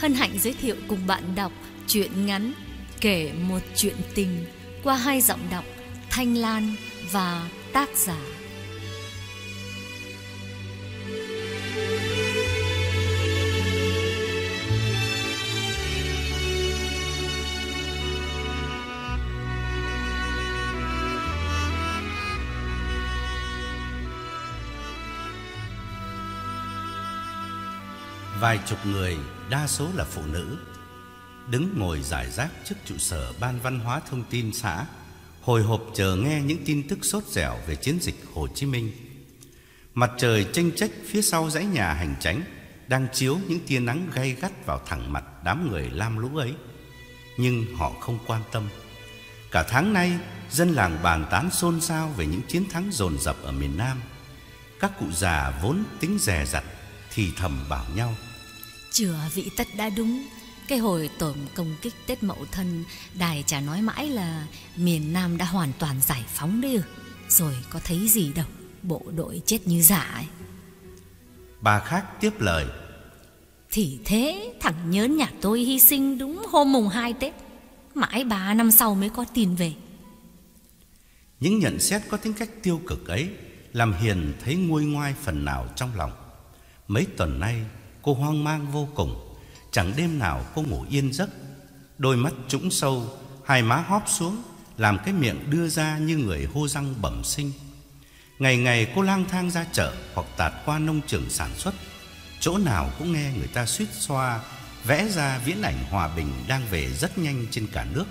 hân hạnh giới thiệu cùng bạn đọc truyện ngắn Kể một chuyện tình qua hai giọng đọc Thanh Lan và tác giả. Vài chục người, đa số là phụ nữ, đứng ngồi giải rác trước trụ sở Ban Văn hóa Thông tin xã, hồi hộp chờ nghe những tin tức sốt dẻo về chiến dịch Hồ Chí Minh. Mặt trời chênh chách phía sau dãy nhà hành tránh đang chiếu những tia nắng gay gắt vào thẳng mặt đám người lam lũ ấy. Nhưng họ không quan tâm. Cả tháng nay, dân làng bàn tán xôn xao về những chiến thắng dồn dập ở miền Nam. Các cụ già vốn tính dè dặt thì thầm bảo nhau Chừa vị tất đã đúng. Cái hồi tổng công kích Tết Mậu Thân Đài chả nói mãi là Miền Nam đã hoàn toàn giải phóng đấy Rồi có thấy gì đâu Bộ đội chết như giả ấy. Bà khác tiếp lời. Thì thế thằng nhớn nhà tôi hy sinh đúng hôm mùng 2 Tết. Mãi ba năm sau mới có tin về. Những nhận xét có tính cách tiêu cực ấy Làm Hiền thấy nguôi ngoai phần nào trong lòng. Mấy tuần nay cô hoang mang vô cùng. Chẳng đêm nào cô ngủ yên giấc. Đôi mắt trũng sâu, Hai má hóp xuống, Làm cái miệng đưa ra như người hô răng bẩm sinh. Ngày ngày cô lang thang ra chợ Hoặc tạt qua nông trường sản xuất. Chỗ nào cũng nghe người ta suýt xoa, Vẽ ra viễn ảnh hòa bình Đang về rất nhanh trên cả nước.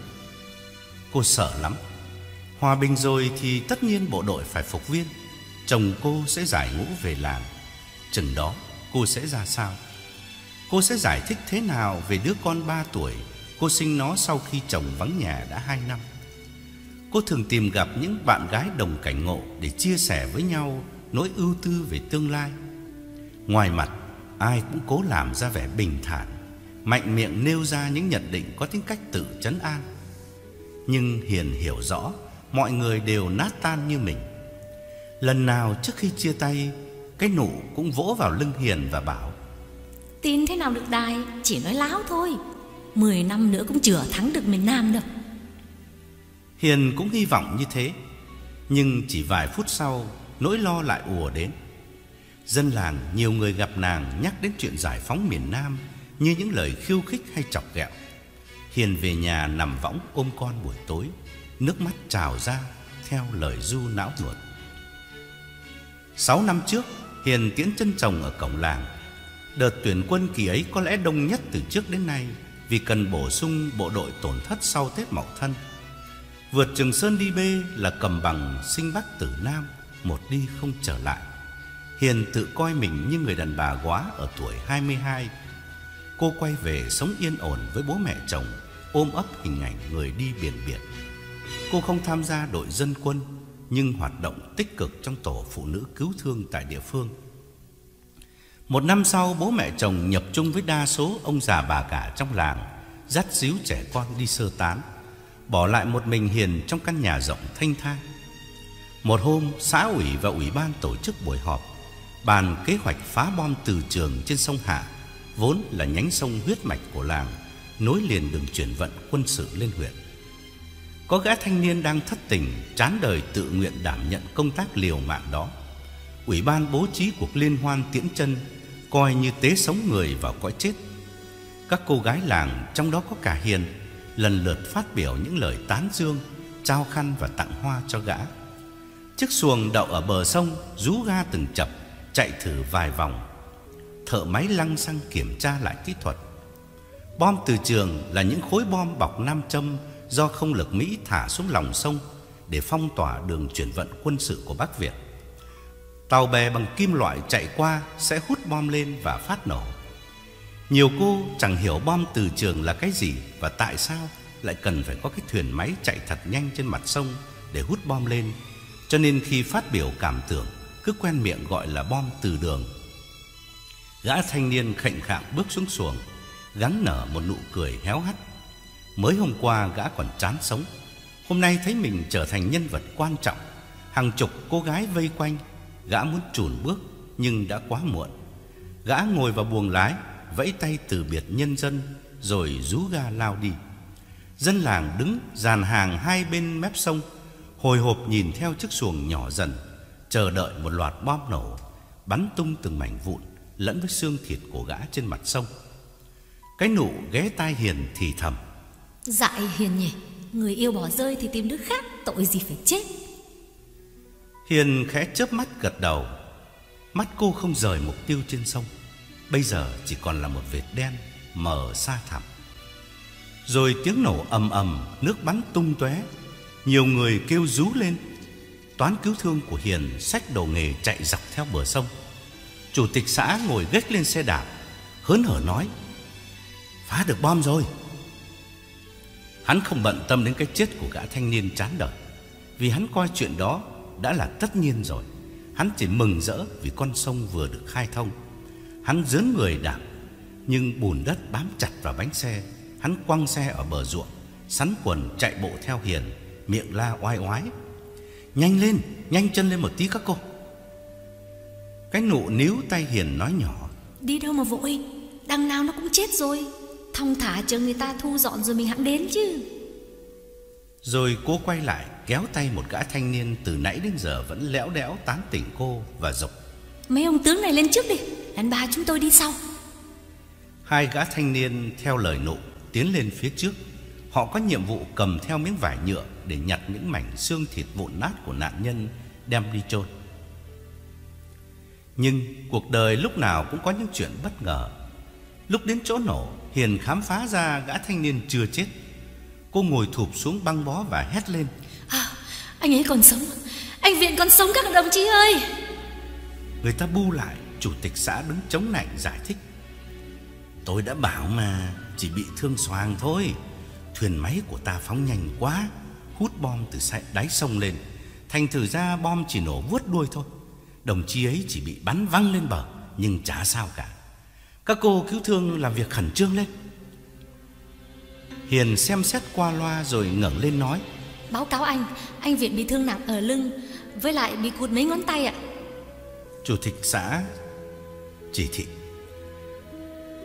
Cô sợ lắm. Hòa bình rồi thì tất nhiên bộ đội phải phục viên. Chồng cô sẽ giải ngũ về làng. Chừng đó cô sẽ ra sao? Cô sẽ giải thích thế nào về đứa con 3 tuổi cô sinh nó sau khi chồng vắng nhà đã 2 năm? Cô thường tìm gặp những bạn gái đồng cảnh ngộ để chia sẻ với nhau nỗi ưu tư về tương lai. Ngoài mặt, ai cũng cố làm ra vẻ bình thản, mạnh miệng nêu ra những nhận định có tính cách tự trấn an. Nhưng Hiền hiểu rõ, mọi người đều nát tan như mình. Lần nào trước khi chia tay, cái nụ cũng vỗ vào lưng Hiền và bảo Tin thế nào được đài? Chỉ nói láo thôi. Mười năm nữa cũng chưa thắng được miền Nam đâu. Hiền cũng hy vọng như thế Nhưng chỉ vài phút sau Nỗi lo lại ùa đến. Dân làng nhiều người gặp nàng Nhắc đến chuyện giải phóng miền Nam Như những lời khiêu khích hay chọc ghẹo. Hiền về nhà nằm võng ôm con buổi tối Nước mắt trào ra Theo lời du não nuột Sáu năm trước Hiền tiễn chân chồng ở cổng làng. Đợt tuyển quân kỳ ấy có lẽ đông nhất từ trước đến nay, Vì cần bổ sung bộ đội tổn thất sau Tết Mậu Thân. Vượt Trường Sơn đi bê là cầm bằng sinh Bắc tử Nam, Một đi không trở lại. Hiền tự coi mình như người đàn bà quá ở tuổi 22 Cô quay về sống yên ổn với bố mẹ chồng, Ôm ấp hình ảnh người đi biển biệt. Cô không tham gia đội dân quân nhưng hoạt động tích cực trong tổ phụ nữ cứu thương tại địa phương. Một năm sau, bố mẹ chồng nhập chung với đa số ông già bà cả trong làng, Dắt díu trẻ con đi sơ tán, Bỏ lại một mình Hiền trong căn nhà rộng thanh thang. Một hôm, xã ủy và ủy ban tổ chức buổi họp, Bàn kế hoạch phá bom từ trường trên sông Hạ, Vốn là nhánh sông huyết mạch của làng, Nối liền đường chuyển vận quân sự lên huyện. Có gã thanh niên đang thất tình Chán đời tự nguyện đảm nhận công tác liều mạng đó Ủy ban bố trí cuộc liên hoan tiễn chân coi như tế sống người vào cõi chết. Các cô gái làng, trong đó có cả Hiền, lần lượt phát biểu những lời tán dương, trao khăn và tặng hoa cho gã. Chiếc xuồng đậu ở bờ sông, rú ga từng chập, chạy thử vài vòng. Thợ máy lăng xăng kiểm tra lại kỹ thuật. Bom từ trường là những khối bom bọc nam châm do không lực Mỹ thả xuống lòng sông để phong tỏa đường chuyển vận quân sự của Bắc Việt. Tàu bè bằng kim loại chạy qua sẽ hút bom lên và phát nổ. Nhiều cô chẳng hiểu bom từ trường là cái gì và tại sao lại cần phải có cái thuyền máy chạy thật nhanh trên mặt sông để hút bom lên. Cho nên khi phát biểu cảm tưởng cứ quen miệng gọi là bom từ đường. Gã thanh niên khệnh khạng bước xuống xuồng, gắn nở một nụ cười héo hắt. Mới hôm qua gã còn chán sống, hôm nay thấy mình trở thành nhân vật quan trọng, hàng chục cô gái vây quanh Gã muốn chùn bước nhưng đã quá muộn. Gã ngồi vào buồng lái, vẫy tay từ biệt nhân dân rồi rú ga lao đi. Dân làng đứng dàn hàng hai bên mép sông, hồi hộp nhìn theo chiếc xuồng nhỏ dần, chờ đợi một loạt bom nổ bắn tung từng mảnh vụn lẫn với xương thịt của gã trên mặt sông. Cái nụ ghé tai Hiền thì thầm. Dại Hiền nhỉ, người yêu bỏ rơi thì tìm đứa khác, tội gì phải chết. Hiền khẽ chớp mắt gật đầu. Mắt cô không rời mục tiêu trên sông. Bây giờ chỉ còn là một vệt đen mờ xa thẳm. Rồi tiếng nổ ầm ầm, nước bắn tung tóe, nhiều người kêu rú lên. Toán cứu thương của Hiền xách đồ nghề chạy dọc theo bờ sông. Chủ tịch xã ngồi ghét lên xe đạp, hớn hở nói: "Phá được bom rồi." Hắn không bận tâm đến cái chết của gã thanh niên chán đời, vì hắn coi chuyện đó đã là tất nhiên rồi. Hắn chỉ mừng rỡ vì con sông vừa được khai thông. Hắn dướn người đạp, nhưng bùn đất bám chặt vào bánh xe. Hắn quăng xe ở bờ ruộng, sắn quần chạy bộ theo Hiền, miệng la oai oái. Nhanh lên, nhanh chân lên một tí các cô. Cái nụ níu tay Hiền nói nhỏ. Đi đâu mà vội, đằng nào nó cũng chết rồi. Thong thả chờ người ta thu dọn rồi mình hãng đến chứ. Rồi cô quay lại kéo tay một gã thanh niên từ nãy đến giờ vẫn lẽo đẽo tán tỉnh cô và dục Mấy ông tướng này lên trước đi, đàn bà chúng tôi đi sau. Hai gã thanh niên theo lời nụ tiến lên phía trước. Họ có nhiệm vụ cầm theo miếng vải nhựa để nhặt những mảnh xương thịt vụn nát của nạn nhân đem đi chôn. Nhưng cuộc đời lúc nào cũng có những chuyện bất ngờ. Lúc đến chỗ nổ, Hiền khám phá ra gã thanh niên chưa chết. Cô ngồi thụp xuống băng bó và hét lên. À, anh ấy còn sống, anh Viện còn sống các đồng chí ơi. Người ta bu lại, chủ tịch xã đứng chống nạnh giải thích. Tôi đã bảo mà, chỉ bị thương xoàng thôi. Thuyền máy của ta phóng nhanh quá, hút bom từ đáy sông lên. Thành thử ra bom chỉ nổ vuốt đuôi thôi. Đồng chí ấy chỉ bị bắn văng lên bờ, nhưng chả sao cả. Các cô cứu thương làm việc khẩn trương lên. Hiền xem xét qua loa rồi ngẩng lên nói: "Báo cáo anh, anh Viện bị thương nặng ở lưng, với lại bị cụt mấy ngón tay ạ." Chủ tịch xã chỉ thị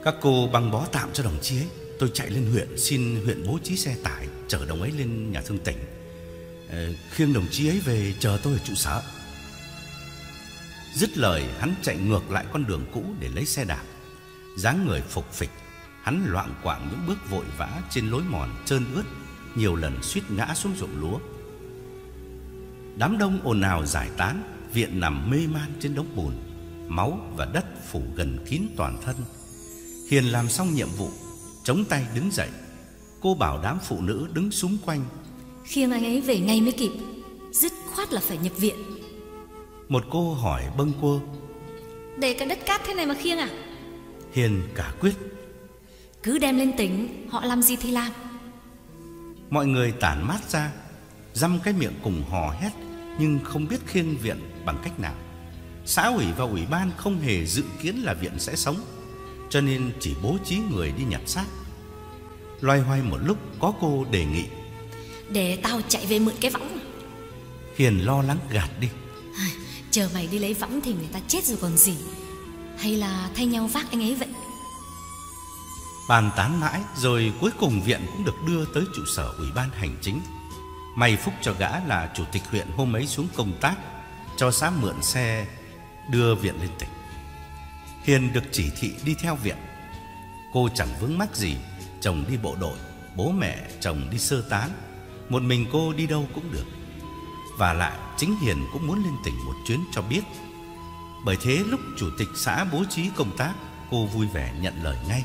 các cô băng bó tạm cho đồng chí ấy. Tôi chạy lên huyện xin huyện bố trí xe tải chở đồng ấy lên nhà thương tỉnh. Ờ, khiêng đồng chí ấy về chờ tôi ở trụ sở. Dứt lời, hắn chạy ngược lại con đường cũ để lấy xe đạp. Dáng người phục phịch, hắn loạn quạng những bước vội vã trên lối mòn trơn ướt, nhiều lần suýt ngã xuống ruộng lúa. Đám đông ồn ào giải tán, viện nằm mê man trên đống bùn, máu và đất phủ gần kín toàn thân. Hiền làm xong nhiệm vụ, chống tay đứng dậy. Cô bảo đám phụ nữ đứng xung quanh. Khiêng anh ấy về ngay mới kịp, dứt khoát là phải nhập viện. Một cô hỏi bâng quơ. Để cái đất cát thế này mà khiêng à? Hiền cả quyết. Cứ đem lên tỉnh, họ làm gì thì làm. Mọi người tản mát ra, dăm cái miệng cùng hò hét nhưng không biết khiêng viện bằng cách nào. Xã ủy và ủy ban không hề dự kiến là viện sẽ sống cho nên chỉ bố trí người đi nhặt xác. Loay hoay một lúc có cô đề nghị. Để tao chạy về mượn cái võng. Hiền lo lắng gạt đi. Chờ mày đi lấy võng thì người ta chết rồi còn gì. Hay là thay nhau vác anh ấy vậy? Bàn tán mãi rồi cuối cùng viện cũng được đưa tới trụ sở ủy ban hành chính. May phúc cho gã là chủ tịch huyện hôm ấy xuống công tác cho xã mượn xe đưa viện lên tỉnh. Hiền được chỉ thị đi theo viện. Cô chẳng vướng mắc gì, chồng đi bộ đội, bố mẹ chồng đi sơ tán, một mình cô đi đâu cũng được. Và lại chính Hiền cũng muốn lên tỉnh một chuyến cho biết. Bởi thế lúc chủ tịch xã bố trí công tác, cô vui vẻ nhận lời ngay.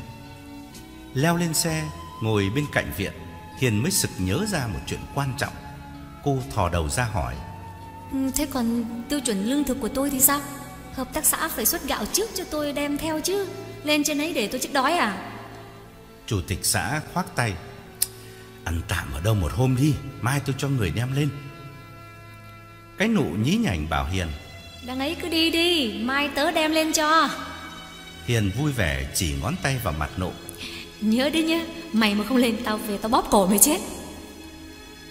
Leo lên xe, ngồi bên cạnh viện, Hiền mới sực nhớ ra một chuyện quan trọng. Cô thò đầu ra hỏi: ừ, "Thế còn tiêu chuẩn lương thực của tôi thì sao?" Hợp tác xã phải xuất gạo trước cho tôi đem theo chứ Lên trên ấy để tôi chết đói à Chủ tịch xã khoác tay Ăn tạm ở đâu một hôm đi Mai tôi cho người đem lên Cái nụ nhí nhảnh bảo Hiền Đằng ấy cứ đi đi Mai tớ đem lên cho. Hiền vui vẻ chỉ ngón tay vào mặt nụ Nhớ đi nhé Mày mà không lên tao về tao bóp cổ mày chết.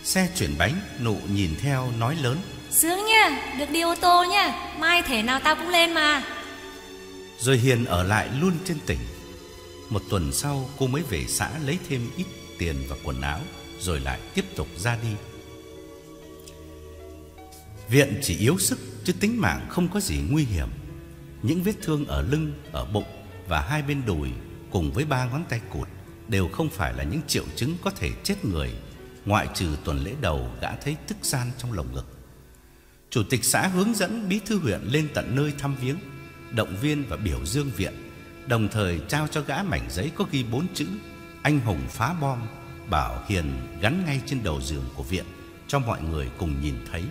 Xe chuyển bánh Nụ nhìn theo nói lớn. Sướng nha, được đi ô tô nha Mai thể nào tao cũng lên mà. Rồi Hiền ở lại luôn trên tỉnh. Một tuần sau cô mới về xã lấy thêm ít tiền và quần áo Rồi lại tiếp tục ra đi Viện chỉ yếu sức chứ tính mạng không có gì nguy hiểm. Những vết thương ở lưng, ở bụng và hai bên đùi Cùng với ba ngón tay cụt Đều không phải là những triệu chứng có thể chết người Ngoại trừ tuần lễ đầu gã thấy tức gian trong lồng ngực. Chủ tịch xã hướng dẫn bí thư huyện lên tận nơi thăm viếng Động viên và biểu dương viện Đồng thời trao cho gã mảnh giấy có ghi bốn chữ Anh hùng phá bom Bảo Hiền gắn ngay trên đầu giường của viện Cho mọi người cùng nhìn thấy.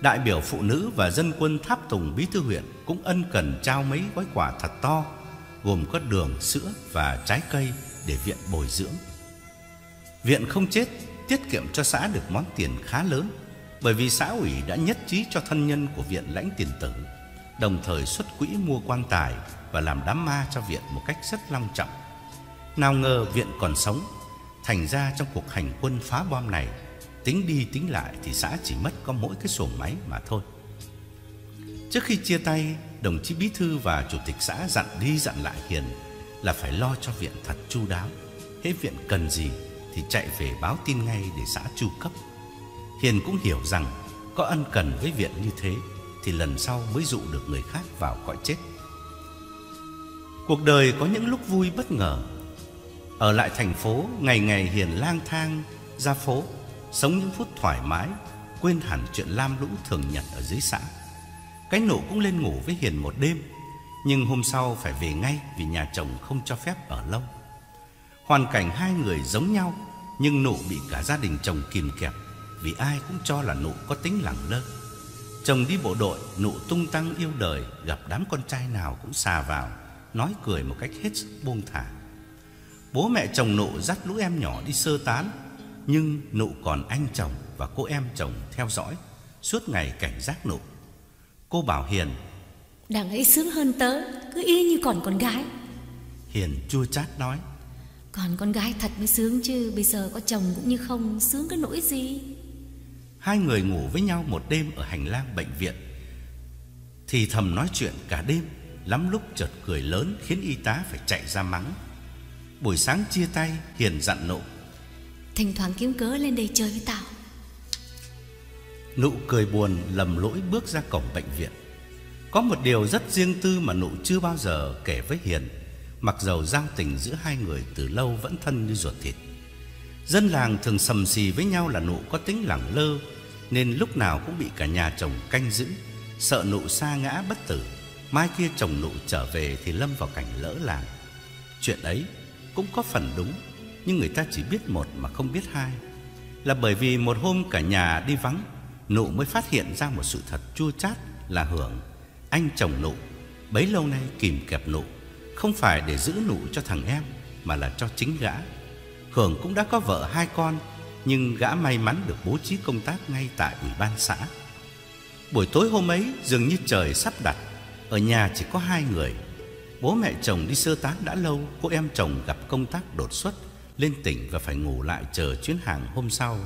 Đại biểu phụ nữ và dân quân tháp tùng bí thư huyện Cũng ân cần trao mấy gói quà thật to Gồm có đường, sữa và trái cây để viện bồi dưỡng. Viện không chết tiết kiệm cho xã được món tiền khá lớn Bởi vì xã ủy đã nhất trí cho thân nhân của viện lãnh tiền tử Đồng thời xuất quỹ mua quan tài và làm đám ma cho viện một cách rất long trọng. Nào ngờ viện còn sống Thành ra trong cuộc hành quân phá bom này Tính đi tính lại thì xã chỉ mất có mỗi cái xuồng máy mà thôi. Trước khi chia tay, Đồng chí Bí Thư và Chủ tịch xã dặn đi dặn lại Hiền Là phải lo cho viện thật chu đáo. Hết viện cần gì thì chạy về báo tin ngay để xã chu cấp. Hiền cũng hiểu rằng Có ân cần với viện như thế Thì lần sau mới dụ được người khác vào cõi chết. Cuộc đời có những lúc vui bất ngờ. Ở lại thành phố, Ngày ngày Hiền lang thang ra phố. Sống những phút thoải mái, Quên hẳn chuyện lam lũ thường nhật ở dưới xã. Cái nộ cũng lên ngủ với Hiền một đêm, Nhưng hôm sau phải về ngay Vì nhà chồng không cho phép ở lâu. Hoàn cảnh hai người giống nhau, Nhưng nụ bị cả gia đình chồng kìm kẹp Vì ai cũng cho là nụ có tính lẳng lơ. Chồng đi bộ đội, Nụ tung tăng yêu đời, Gặp đám con trai nào cũng xà vào, Nói cười một cách hết sức buông thả. Bố mẹ chồng nụ dắt lũ em nhỏ đi sơ tán nhưng nụ còn anh chồng và cô em chồng theo dõi Suốt ngày cảnh giác nụ. Cô bảo Hiền Đằng ấy sướng hơn tớ Cứ y như còn con gái. Hiền chua chát nói Còn con gái thật mới sướng chứ Bây giờ có chồng cũng như không Sướng cái nỗi gì? Hai người ngủ với nhau một đêm ở hành lang bệnh viện. Thì thầm nói chuyện cả đêm Lắm lúc chợt cười lớn khiến y tá phải chạy ra mắng. Buổi sáng chia tay Hiền dặn nụ Thỉnh thoảng kiếm cớ lên đây chơi với tao. Nụ cười buồn lầm lỗi bước ra cổng bệnh viện. Có một điều rất riêng tư mà nụ chưa bao giờ kể với Hiền. Mặc dầu giao tình giữa hai người từ lâu vẫn thân như ruột thịt. Dân làng thường sầm xì với nhau là nụ có tính lẳng lơ, Nên lúc nào cũng bị cả nhà chồng canh giữ, Sợ nụ xa ngã bất tử. Mai kia chồng nụ trở về thì lâm vào cảnh lỡ làng. Chuyện ấy cũng có phần đúng. Nhưng người ta chỉ biết một mà không biết hai. Là bởi vì một hôm cả nhà đi vắng, Nụ mới phát hiện ra một sự thật chua chát là Hưởng. Anh chồng nụ Bấy lâu nay kìm kẹp nụ, Không phải để giữ nụ cho thằng em, Mà là cho chính gã. Hưởng cũng đã có vợ hai con, Nhưng gã may mắn được bố trí công tác ngay tại ủy ban xã. Buổi tối hôm ấy, dường như trời sắp đặt. Ở nhà chỉ có hai người. Bố mẹ chồng đi sơ tán đã lâu, Cô em chồng gặp công tác đột xuất. Lên tỉnh và phải ngủ lại chờ chuyến hàng hôm sau.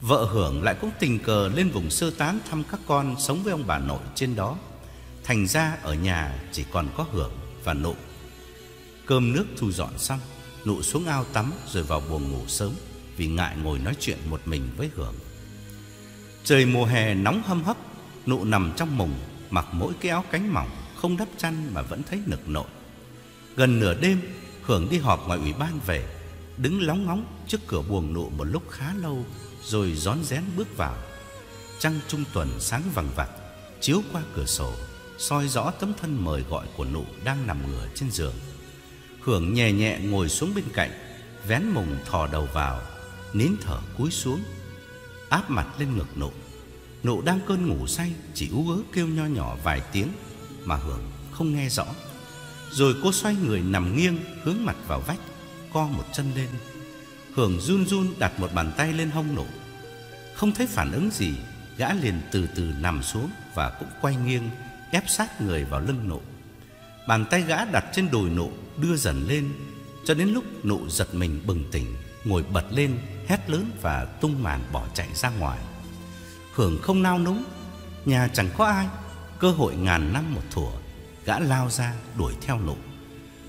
Vợ Hưởng lại cũng tình cờ lên vùng sơ tán thăm các con sống với ông bà nội trên đó. Thành ra ở nhà chỉ còn có Hưởng và Nụ Cơm nước thu dọn xong, Nụ xuống ao tắm rồi vào buồng ngủ sớm Vì ngại ngồi nói chuyện một mình với Hưởng. Trời mùa hè nóng hâm hấp, Nụ nằm trong mùng, Mặc mỗi cái áo cánh mỏng, Không đắp chăn mà vẫn thấy nực nội. Gần nửa đêm, Hưởng đi họp ngoài ủy ban về. Đứng lóng ngóng trước cửa buồng nụ một lúc khá lâu, Rồi rón rén bước vào. Trăng trung tuần sáng vàng vặt, Chiếu qua cửa sổ, soi rõ tấm thân mời gọi của nụ đang nằm ngửa trên giường. Hưởng nhẹ nhẹ ngồi xuống bên cạnh, Vén mùng thò đầu vào, Nín thở cúi xuống, Áp mặt lên ngực nụ. Nụ đang cơn ngủ say, Chỉ ú ớ kêu nho nhỏ vài tiếng Mà Hưởng không nghe rõ. Rồi cô xoay người nằm nghiêng Hướng mặt vào vách. Co một chân lên Hưởng run run đặt một bàn tay lên hông nổ. Không thấy phản ứng gì Gã liền từ từ nằm xuống Và cũng quay nghiêng Ép sát người vào lưng nộ. Bàn tay gã đặt trên đùi nộ Đưa dần lên Cho đến lúc nộ giật mình bừng tỉnh Ngồi bật lên hét lớn và tung màn bỏ chạy ra ngoài Hưởng không nao núng Nhà chẳng có ai Cơ hội ngàn năm một thủa Gã lao ra đuổi theo nộ,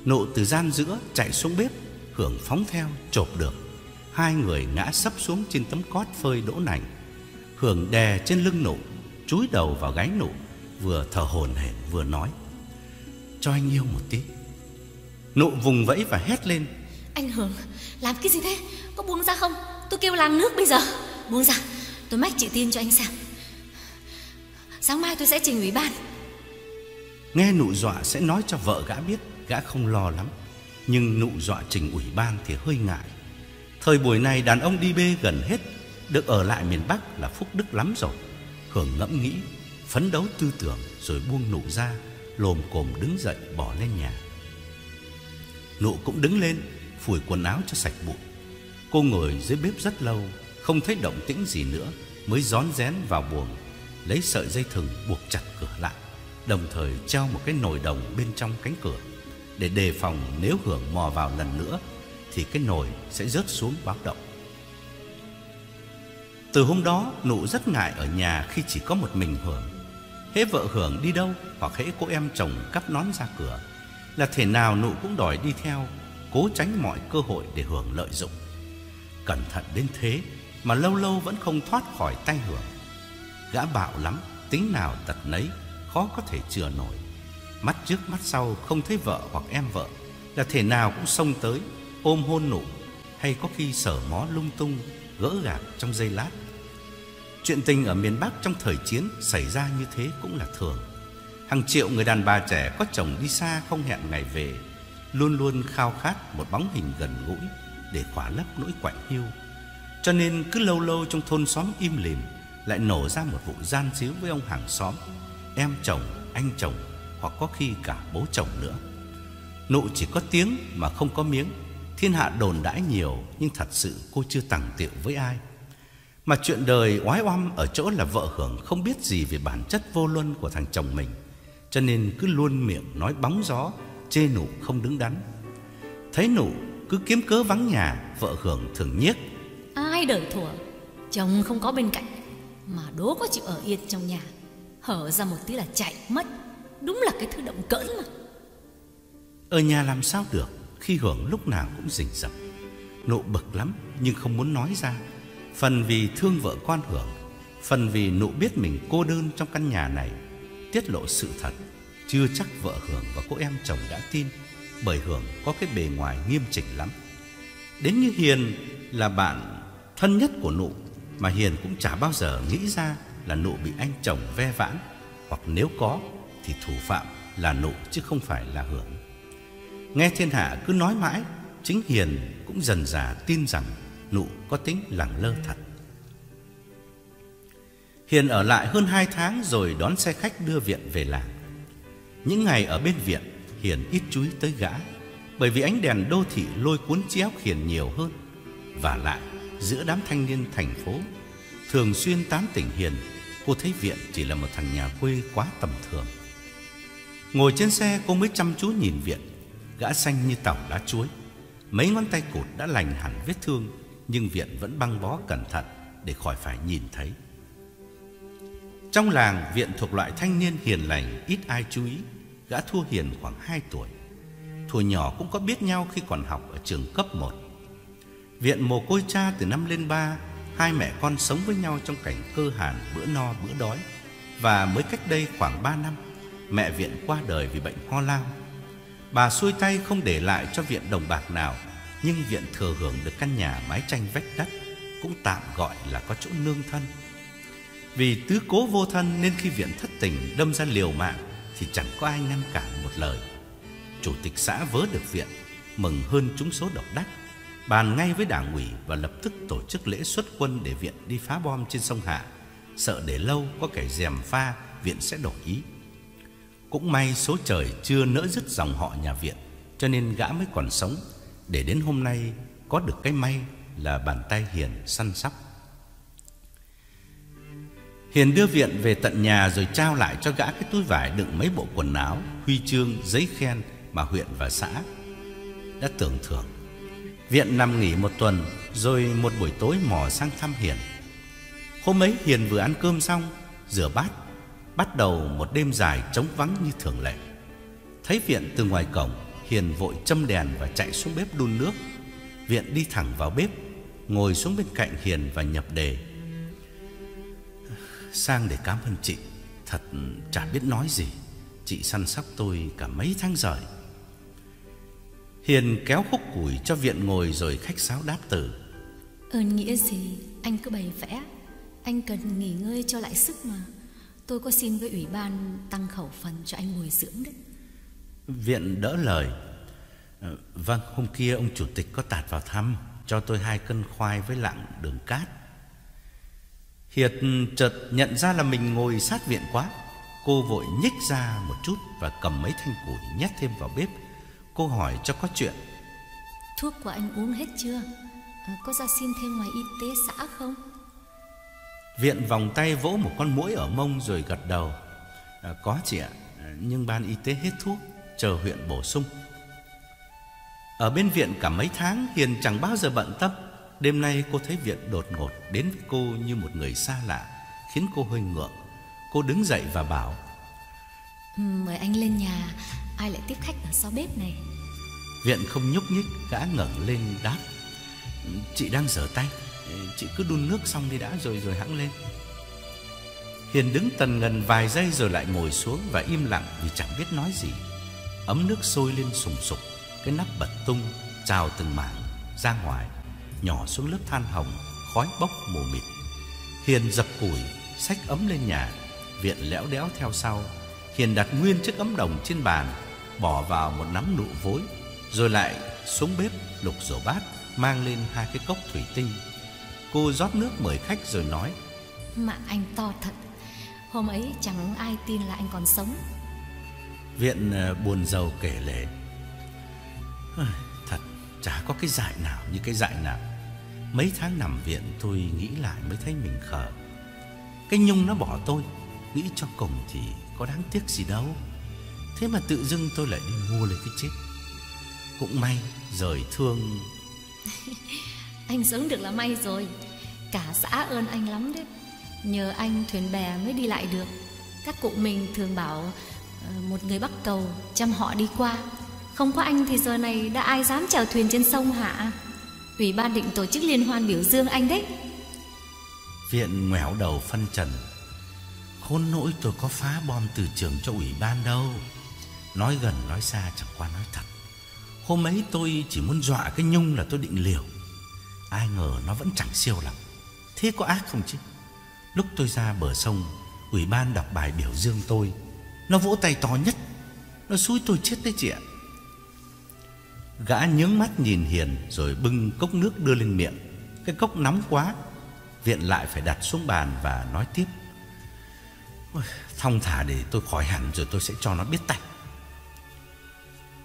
nộ từ gian giữa chạy xuống bếp Hưởng phóng theo chộp được. Hai người ngã sấp xuống trên tấm cót phơi đỗ nành. Hưởng đè trên lưng nụ Chúi đầu vào gáy nụ Vừa thở hồn hển vừa nói Cho anh yêu một tí. Nụ vùng vẫy và hét lên Anh Hưởng làm cái gì thế? Có buông ra không? Tôi kêu làng nước bây giờ. Buông ra Tôi mách chị tin cho anh xem. Sáng mai tôi sẽ trình ủy ban. Nghe nụ dọa sẽ nói cho vợ gã biết Gã không lo lắm nhưng nụ dọa trình ủy ban thì hơi ngại. Thời buổi này đàn ông đi bê gần hết, Được ở lại miền Bắc là phúc đức lắm rồi. Hưởng ngẫm nghĩ, Phấn đấu tư tưởng Rồi buông nụ ra, Lồm cồm đứng dậy bỏ lên nhà. Nụ cũng đứng lên, Phủi quần áo cho sạch bụi Cô ngồi dưới bếp rất lâu, Không thấy động tĩnh gì nữa, Mới rón rén vào buồng, Lấy sợi dây thừng buộc chặt cửa lại, Đồng thời treo một cái nồi đồng bên trong cánh cửa. Để đề phòng nếu Hưởng mò vào lần nữa, Thì cái nồi sẽ rớt xuống báo động. Từ hôm đó, Nụ rất ngại ở nhà khi chỉ có một mình Hưởng. Hễ vợ Hưởng đi đâu Hoặc hễ cô em chồng cắp nón ra cửa, Là thể nào Nụ cũng đòi đi theo, Cố tránh mọi cơ hội để Hưởng lợi dụng. Cẩn thận đến thế Mà lâu lâu vẫn không thoát khỏi tay Hưởng. Gã bạo lắm, Tính nào tật nấy, Khó có thể chừa nổi. Mắt trước mắt sau không thấy vợ hoặc em vợ Là thể nào cũng xông tới Ôm hôn nụ Hay có khi sở mó lung tung Gỡ gạc trong giây lát. Chuyện tình ở miền Bắc trong thời chiến Xảy ra như thế cũng là thường. Hàng triệu người đàn bà trẻ có chồng đi xa không hẹn ngày về Luôn luôn khao khát một bóng hình gần gũi Để khỏa lấp nỗi quạnh hiu. Cho nên cứ lâu lâu trong thôn xóm im lìm Lại nổ ra một vụ gian xíu với ông hàng xóm. Em chồng, anh chồng hoặc có khi cả bố chồng nữa. Nụ chỉ có tiếng mà không có miếng. Thiên hạ đồn đãi nhiều, Nhưng thật sự cô chưa tặng tiệu với ai. Mà chuyện đời oái oăm Ở chỗ là vợ hưởng không biết gì Về bản chất vô luân của thằng chồng mình, Cho nên cứ luôn miệng nói bóng gió, Chê nụ không đứng đắn. Thấy nụ cứ kiếm cớ vắng nhà, Vợ hưởng thường nhiếc. Ai đời thủa, Chồng không có bên cạnh, Mà đố có chịu ở yên trong nhà. Hở ra một tí là chạy mất. Đúng là cái thứ động cỡn mà. Ở nhà làm sao được, Khi hưởng lúc nào cũng rình rập. Nụ bực lắm, nhưng không muốn nói ra. Phần vì thương vợ con hưởng, Phần vì nụ biết mình cô đơn trong căn nhà này, Tiết lộ sự thật. Chưa chắc vợ hưởng và cô em chồng đã tin, Bởi hưởng có cái bề ngoài nghiêm chỉnh lắm. Đến như Hiền là bạn thân nhất của nụ Mà Hiền cũng chả bao giờ nghĩ ra là nụ bị anh chồng ve vãn, Hoặc nếu có thì thủ phạm là nộ chứ không phải là hưởng. Nghe thiên hạ cứ nói mãi, Chính Hiền cũng dần dà tin rằng nụ có tính lẳng lơ thật. Hiền ở lại hơn 2 tháng rồi đón xe khách đưa Viện về làng. Những ngày ở bên Viện, Hiền ít chú ý tới gã, Bởi vì ánh đèn đô thị lôi cuốn chiếu Hiền nhiều hơn. Và lại, giữa đám thanh niên thành phố, Thường xuyên tán tỉnh Hiền, Cô thấy Viện chỉ là một thằng nhà quê quá tầm thường. Ngồi trên xe cô mới chăm chú nhìn Viện Gã xanh như tàu lá chuối. Mấy ngón tay cụt đã lành hẳn vết thương, Nhưng Viện vẫn băng bó cẩn thận Để khỏi phải nhìn thấy. Trong làng Viện thuộc loại thanh niên hiền lành, Ít ai chú ý. Gã thua Hiền khoảng 2 tuổi. Thuở nhỏ cũng có biết nhau khi còn học Ở trường cấp 1 Viện mồ côi cha từ năm lên 3 Hai mẹ con sống với nhau trong cảnh cơ hàn, bữa no, bữa đói. Và mới cách đây khoảng 3 năm Mẹ Viện qua đời vì bệnh ho lao Bà xuôi tay không để lại cho Viện đồng bạc nào Nhưng Viện thừa hưởng được căn nhà mái tranh vách đất Cũng tạm gọi là có chỗ nương thân Vì tứ cố vô thân nên khi Viện thất tình đâm ra liều mạng Thì chẳng có ai ngăn cản một lời Chủ tịch xã vớ được Viện Mừng hơn chúng số độc đắc Bàn ngay với đảng ủy và lập tức tổ chức lễ xuất quân để viện đi phá bom trên sông Hạ. Sợ để lâu có kẻ dèm pha, viện sẽ đổi ý. Cũng may số trời chưa nỡ dứt dòng họ nhà viện, cho nên gã mới còn sống, để đến hôm nay có được cái may là bàn tay Hiền săn sóc. Hiền đưa viện về tận nhà rồi trao lại cho gã cái túi vải đựng mấy bộ quần áo, huy chương, giấy khen mà huyện và xã đã tưởng thưởng. Viện nằm nghỉ một tuần Rồi một buổi tối mò sang thăm Hiền. Hôm ấy Hiền vừa ăn cơm xong Rửa bát Bắt đầu một đêm dài trống vắng như thường lệ. Thấy Viện từ ngoài cổng, Hiền vội châm đèn và chạy xuống bếp đun nước. Viện đi thẳng vào bếp, Ngồi xuống bên cạnh Hiền và nhập đề. Sang để cảm ơn chị, Thật chả biết nói gì. Chị săn sóc tôi cả mấy tháng rồi. Hiền kéo khúc củi cho Viện ngồi rồi khách sáo đáp từ. Ơn nghĩa gì, Anh cứ bày vẽ. Anh cần nghỉ ngơi cho lại sức mà. Tôi có xin với ủy ban tăng khẩu phần cho anh bồi dưỡng đấy. Viện đỡ lời. Ờ, Vâng hôm kia ông chủ tịch có tạt vào thăm Cho tôi hai cân khoai với lạng đường cát. Hiệt chợt nhận ra là mình ngồi sát viện quá. Cô vội nhích ra một chút Và cầm mấy thanh củi nhét thêm vào bếp. Cô hỏi cho có chuyện. Thuốc của anh uống hết chưa? À, Có ra xin thêm ngoài y tế xã không Viện vòng tay vỗ một con muỗi ở mông rồi gật đầu. À, Có chị ạ Nhưng ban y tế hết thuốc Chờ huyện bổ sung. Ở bên viện cả mấy tháng Hiền chẳng bao giờ bận tâm. Đêm nay cô thấy viện đột ngột Đến với cô như một người xa lạ Khiến cô hơi ngượng. Cô đứng dậy và bảo ừ, Mời anh lên nhà Ai lại tiếp khách ở sau bếp này? Viện không nhúc nhích Gã ngẩng lên đáp Chị đang rửa tay Chị cứ đun nước xong đi đã rồi rồi hãng lên. Hiền đứng tần ngần vài giây rồi lại ngồi xuống Và im lặng vì chẳng biết nói gì. Ấm nước sôi lên sùng sục, Cái nắp bật tung, Trào từng mảng ra ngoài, Nhỏ xuống lớp than hồng, Khói bốc mù mịt. Hiền dập củi, Xách ấm lên nhà, Viện lẽo đéo theo sau. Hiền đặt nguyên chiếc ấm đồng trên bàn, Bỏ vào một nắm nụ vối, Rồi lại xuống bếp lục rổ bát, Mang lên hai cái cốc thủy tinh. Cô rót nước mời khách rồi nói. Mạng anh to thật. Hôm ấy chẳng ai tin là anh còn sống. Viện ờ, buồn giàu kể lể. Thật chả có cái dại nào như cái dại nào. Mấy tháng nằm viện tôi nghĩ lại mới thấy mình khờ. Cái Nhung nó bỏ tôi Nghĩ cho cùng thì có đáng tiếc gì đâu. Thế mà tự dưng tôi lại đi mua lấy cái chết. Cũng may rời thương Anh sống được là may rồi. Cả xã ơn anh lắm đấy. Nhờ anh thuyền bè mới đi lại được. Các cụ mình thường bảo ờ, Một người bắt cầu chăm họ đi qua. Không có anh thì giờ này đã ai dám chèo thuyền trên sông hả? Ủy ban định tổ chức liên hoan biểu dương anh đấy. Viện ngoẻo đầu phân trần, Khốn nỗi tôi có phá bom từ trường cho ủy ban đâu. Nói gần nói xa chẳng qua nói thật. Hôm ấy tôi chỉ muốn dọa cái Nhung là tôi định liều. Ai ngờ nó vẫn chẳng siêu lắm Thế có ác không chứ? Lúc tôi ra bờ sông Ủy ban đọc bài biểu dương tôi. Nó vỗ tay to nhất. Nó xúi tôi chết đấy chị ạ. Gã nhướng mắt nhìn Hiền Rồi bưng cốc nước đưa lên miệng. Cái cốc nóng quá. Viện lại phải đặt xuống bàn và nói tiếp. Ôi, Thong thả để tôi khỏi hẳn Rồi tôi sẽ cho nó biết tay.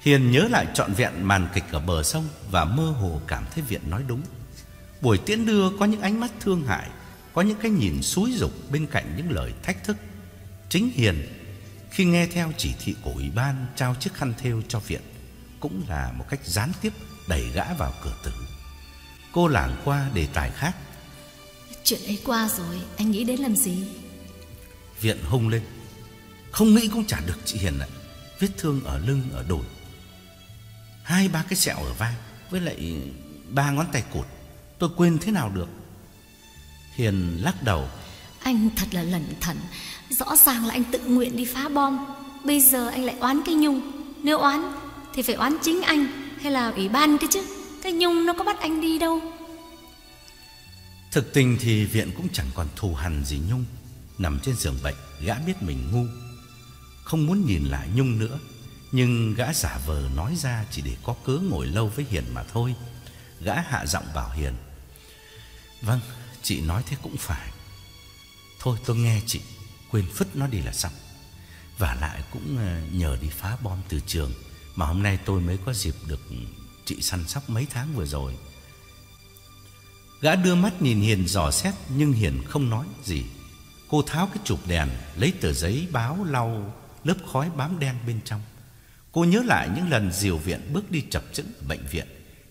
Hiền nhớ lại trọn vẹn màn kịch ở bờ sông Và mơ hồ cảm thấy Viện nói đúng. Buổi tiễn đưa có những ánh mắt thương hại Có những cái nhìn xúi dục bên cạnh những lời thách thức. Chính Hiền Khi nghe theo chỉ thị của ủy ban Trao chiếc khăn thêu cho Viện Cũng là một cách gián tiếp đẩy gã vào cửa tử. Cô lảng qua đề tài khác. Chuyện ấy qua rồi Anh nghĩ đến làm gì? Viện hung lên. Không nghĩ cũng chả được chị Hiền ạ. Vết thương ở lưng ở đùi. Hai ba cái sẹo ở vai Với lại ba ngón tay cụt Tôi quên thế nào được? Hiền lắc đầu. Anh thật là lẩn thận Rõ ràng là anh tự nguyện đi phá bom. Bây giờ anh lại oán cái Nhung. Nếu oán thì phải oán chính anh Hay là ủy ban cái chứ? Cái Nhung nó có bắt anh đi đâu? Thực tình thì viện cũng chẳng còn thù hằn gì Nhung. Nằm trên giường bệnh Gã biết mình ngu. Không muốn nhìn lại Nhung nữa Nhưng gã giả vờ nói ra Chỉ để có cớ ngồi lâu với Hiền mà thôi. Gã hạ giọng bảo Hiền Vâng chị nói thế cũng phải. Thôi tôi nghe chị, Quên phứt nó đi là xong. Và lại cũng ờ, nhờ đi phá bom từ trường Mà hôm nay tôi mới có dịp được Chị săn sóc mấy tháng vừa rồi. Gã đưa mắt nhìn Hiền dò xét Nhưng Hiền không nói gì. Cô tháo cái chụp đèn, Lấy tờ giấy báo lau Lớp khói bám đen bên trong. Cô nhớ lại những lần diều viện bước đi chập chững ở bệnh viện,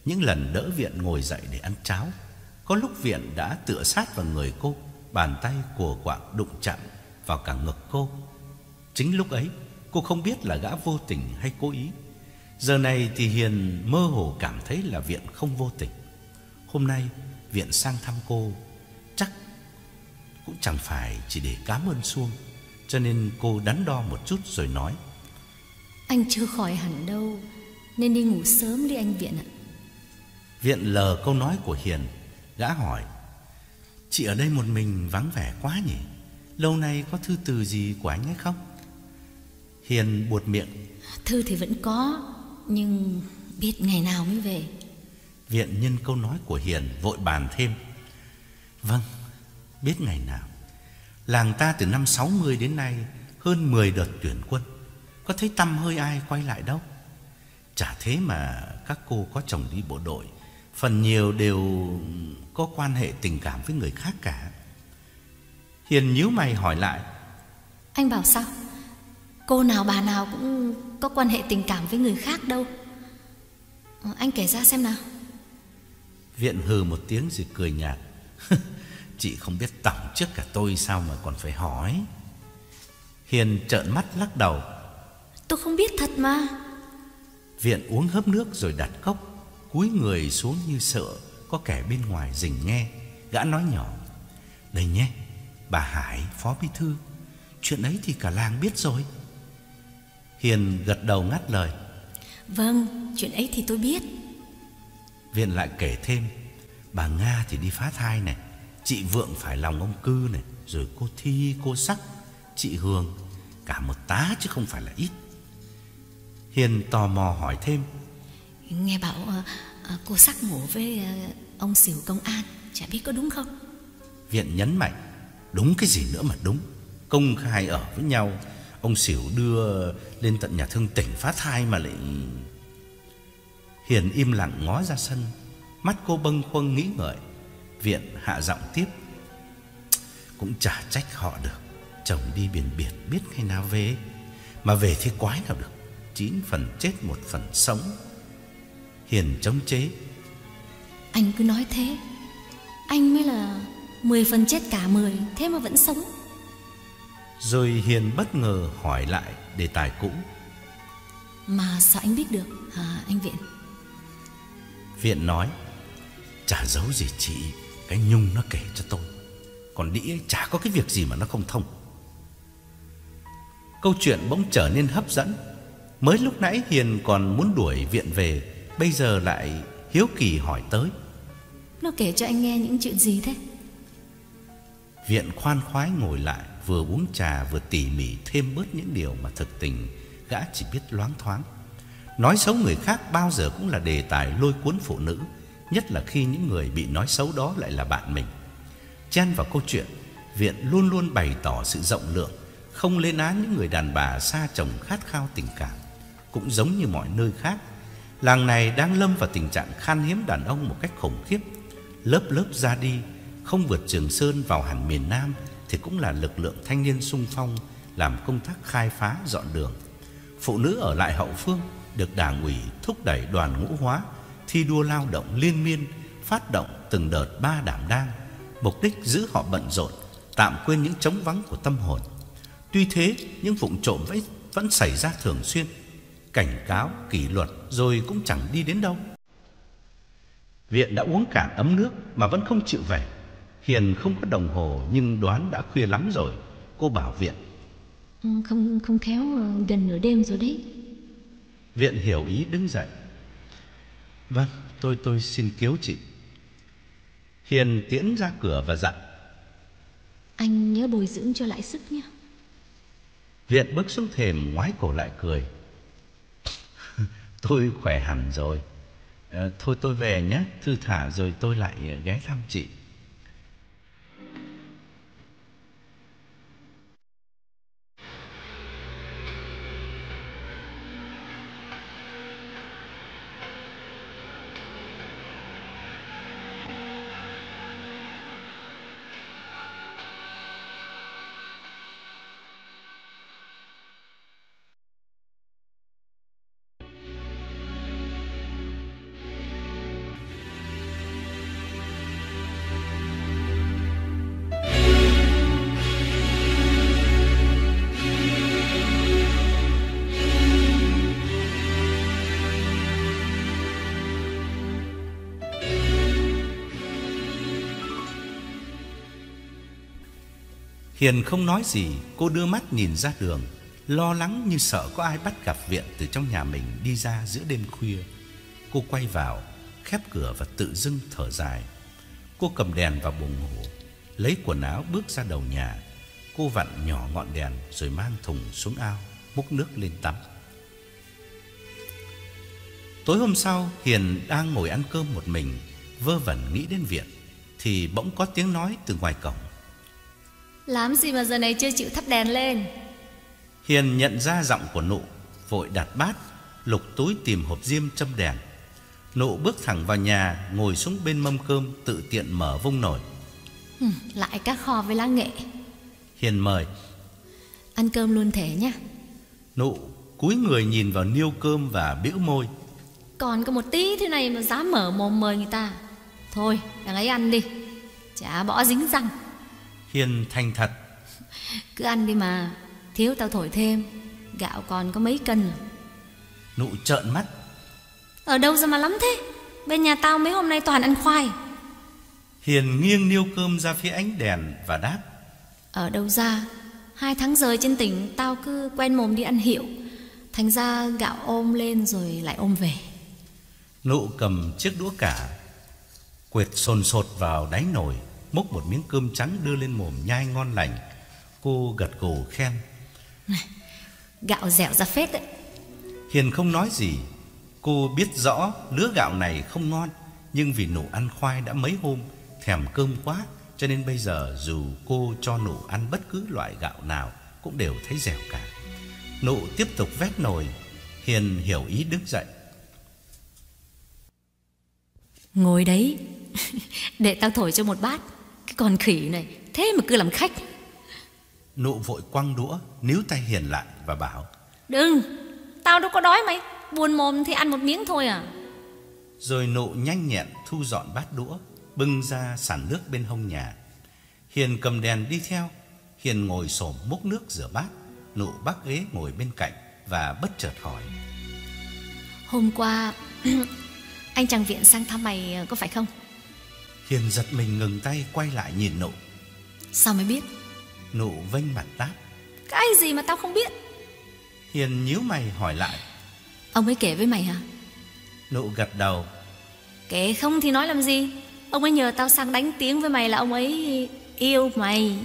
Những lần đỡ viện ngồi dậy để ăn cháo. Có lúc viện đã tựa sát vào người cô Bàn tay của quạng đụng chạm vào cả ngực cô. Chính lúc ấy Cô không biết là gã vô tình hay cố ý. Giờ này thì Hiền mơ hồ cảm thấy là Viện không vô tình. Hôm nay Viện sang thăm cô Chắc cũng chẳng phải chỉ để cảm ơn Xuông Cho nên cô đắn đo một chút rồi nói. Anh chưa khỏi hẳn đâu Nên đi ngủ sớm đi anh Viện ạ. Viện lờ câu nói của Hiền Gã hỏi Chị ở đây một mình vắng vẻ quá nhỉ? Lâu nay có thư từ gì của anh ấy không? Hiền buột miệng Thư thì vẫn có Nhưng biết ngày nào mới về. Viện nhân câu nói của Hiền vội bàn thêm Vâng Biết ngày nào. Làng ta từ năm 60 đến nay Hơn 10 đợt tuyển quân Có thấy tâm hơi ai quay lại đâu? Chả thế mà các cô có chồng đi bộ đội Phần nhiều đều có quan hệ tình cảm với người khác cả. Hiền nhíu mày hỏi lại. Anh bảo sao? Cô nào bà nào cũng có quan hệ tình cảm với người khác đâu. Ờ, Anh kể ra xem nào. Viện hừ một tiếng rồi cười nhạt. Chị không biết tổng trước cả tôi sao mà còn phải hỏi. Hiền trợn mắt lắc đầu. Tôi không biết thật mà. Viện uống hớp nước rồi đặt cốc Cúi người xuống như sợ Có kẻ bên ngoài rình nghe Gã nói nhỏ Đây nhé Bà Hải phó bí thư Chuyện ấy thì cả làng biết rồi. Hiền gật đầu ngắt lời Vâng chuyện ấy thì tôi biết. Viện lại kể thêm Bà Nga thì đi phá thai này Chị Vượng phải lòng ông Cư này Rồi cô Thi, cô Sắc Chị Hương Cả một tá chứ không phải là ít. Hiền tò mò hỏi thêm Nghe bảo uh, cô Sắc ngủ với uh, ông xỉu công an, Chả biết có đúng không? Viện nhấn mạnh, Đúng cái gì nữa mà đúng. Công khai ở với nhau, Ông xỉu đưa lên tận nhà thương tỉnh phá thai mà lại Hiền im lặng ngó ra sân. Mắt cô bâng khuâng nghĩ ngợi, Viện hạ giọng tiếp. Cũng chả trách họ được, Chồng đi biển biệt biết ngày nào về. Mà về thế quái nào được, Chín phần chết, một phần sống. Hiền chống chế anh cứ nói thế. Anh mới là Mười phần chết cả mười Thế mà vẫn sống. Rồi Hiền bất ngờ hỏi lại đề tài cũ. Mà sao anh biết được? Hả anh Viện. Viện nói Chả giấu gì chị Cái Nhung nó kể cho tôi. Còn đĩ chả có cái việc gì mà nó không thông. Câu chuyện bỗng trở nên hấp dẫn. Mới lúc nãy Hiền còn muốn đuổi Viện về Bây giờ lại hiếu kỳ hỏi tới. Nó kể cho anh nghe những chuyện gì thế? Viện khoan khoái ngồi lại Vừa uống trà vừa tỉ mỉ thêm bớt những điều mà thực tình Gã chỉ biết loáng thoáng. Nói xấu người khác bao giờ cũng là đề tài lôi cuốn phụ nữ Nhất là khi những người bị nói xấu đó lại là bạn mình. Chen vào câu chuyện Viện luôn luôn bày tỏ sự rộng lượng Không lên án những người đàn bà xa chồng khát khao tình cảm. Cũng giống như mọi nơi khác Làng này đang lâm vào tình trạng khan hiếm đàn ông một cách khủng khiếp. Lớp lớp ra đi Không vượt Trường Sơn vào hẳn miền Nam Thì cũng là lực lượng thanh niên sung phong Làm công tác khai phá dọn đường. Phụ nữ ở lại hậu phương Được đảng ủy thúc đẩy đoàn ngũ hóa Thi đua lao động liên miên Phát động từng đợt ba đảm đang Mục đích giữ họ bận rộn Tạm quên những trống vắng của tâm hồn. Tuy thế những vụ trộm vẫn, vẫn xảy ra thường xuyên cảnh cáo, kỷ luật rồi cũng chẳng đi đến đâu. Viện đã uống cạn ấm nước mà vẫn không chịu về. Hiền không có đồng hồ nhưng đoán đã khuya lắm rồi. Cô bảo Viện. ừ, Không không khéo ờ, gần nửa đêm rồi đấy. Viện hiểu ý đứng dậy. Vâng, tôi tôi xin cứu chị. Hiền tiễn ra cửa và dặn. Anh nhớ bồi dưỡng cho lại sức nhé. Viện bước xuống thềm ngoái cổ lại cười tôi khỏe hẳn rồi. Ờ, thôi tôi về nhé, thư thả rồi tôi lại ờ, ghé thăm chị. Hiền không nói gì, Cô đưa mắt nhìn ra đường, Lo lắng như sợ có ai bắt gặp viện Từ trong nhà mình đi ra giữa đêm khuya. Cô quay vào, Khép cửa và tự dưng thở dài. Cô cầm đèn vào buồng ngủ, Lấy quần áo bước ra đầu nhà. Cô vặn nhỏ ngọn đèn Rồi mang thùng xuống ao, Múc nước lên tắm. Tối hôm sau, Hiền đang ngồi ăn cơm một mình, Vơ vẩn nghĩ đến viện, Thì bỗng có tiếng nói từ ngoài cổng. Làm gì mà giờ này chưa chịu thắp đèn lên. Hiền nhận ra giọng của nụ Vội đặt bát Lục túi tìm hộp diêm châm đèn. Nụ bước thẳng vào nhà Ngồi xuống bên mâm cơm Tự tiện mở vung nồi. Ừ, Lại các kho với lá nghệ. Hiền mời. Ăn cơm luôn thể nhá. Nụ cúi người nhìn vào niêu cơm và bĩu môi. Còn có một tí thế này mà dám mở mồm mời người ta. Thôi đằng ấy ăn đi. Chả bỏ dính răng Hiền thành thật. Cứ ăn đi mà Thiếu tao thổi thêm. Gạo còn có mấy cân. Nụ trợn mắt. Ở đâu ra mà lắm thế? Bên nhà tao mấy hôm nay toàn ăn khoai. Hiền nghiêng niêu cơm ra phía ánh đèn và đáp. Ở đâu ra? Hai tháng rời trên tỉnh Tao cứ quen mồm đi ăn hiệu. Thành ra gạo ôm lên rồi lại ôm về. Nụ cầm chiếc đũa cả Quệt sồn sột vào đáy nồi Múc một miếng cơm trắng đưa lên mồm nhai ngon lành. Cô gật gù khen. Này, Gạo dẻo ra phết đấy. Hiền không nói gì. Cô biết rõ lứa gạo này không ngon Nhưng vì nụ ăn khoai đã mấy hôm Thèm cơm quá Cho nên bây giờ dù cô cho nụ ăn bất cứ loại gạo nào Cũng đều thấy dẻo cả. Nụ tiếp tục vét nồi. Hiền hiểu ý đứng dậy Ngồi đấy. Để tao thổi cho một bát Cái con khỉ này. Thế mà cứ làm khách. Nụ vội quăng đũa Níu tay Hiền lại và bảo Đừng Tao đâu có đói mày. Buồn mồm thì ăn một miếng thôi à. Rồi nụ nhanh nhẹn thu dọn bát đũa Bưng ra sàn nước bên hông nhà. Hiền cầm đèn đi theo. Hiền ngồi xổm múc nước rửa bát. Nụ bắt ghế ngồi bên cạnh Và bất chợt hỏi Hôm qua Anh chàng viện sang thăm mày có phải không Hiền giật mình ngừng tay Quay lại nhìn nụ. Sao mới biết? Nụ vênh mặt đáp. Cái gì mà tao không biết? Hiền nhíu mày hỏi lại. Ông ấy kể với mày hả? Nụ gật đầu. Kể không thì nói làm gì? Ông ấy nhờ tao sang đánh tiếng với mày là ông ấy yêu mày.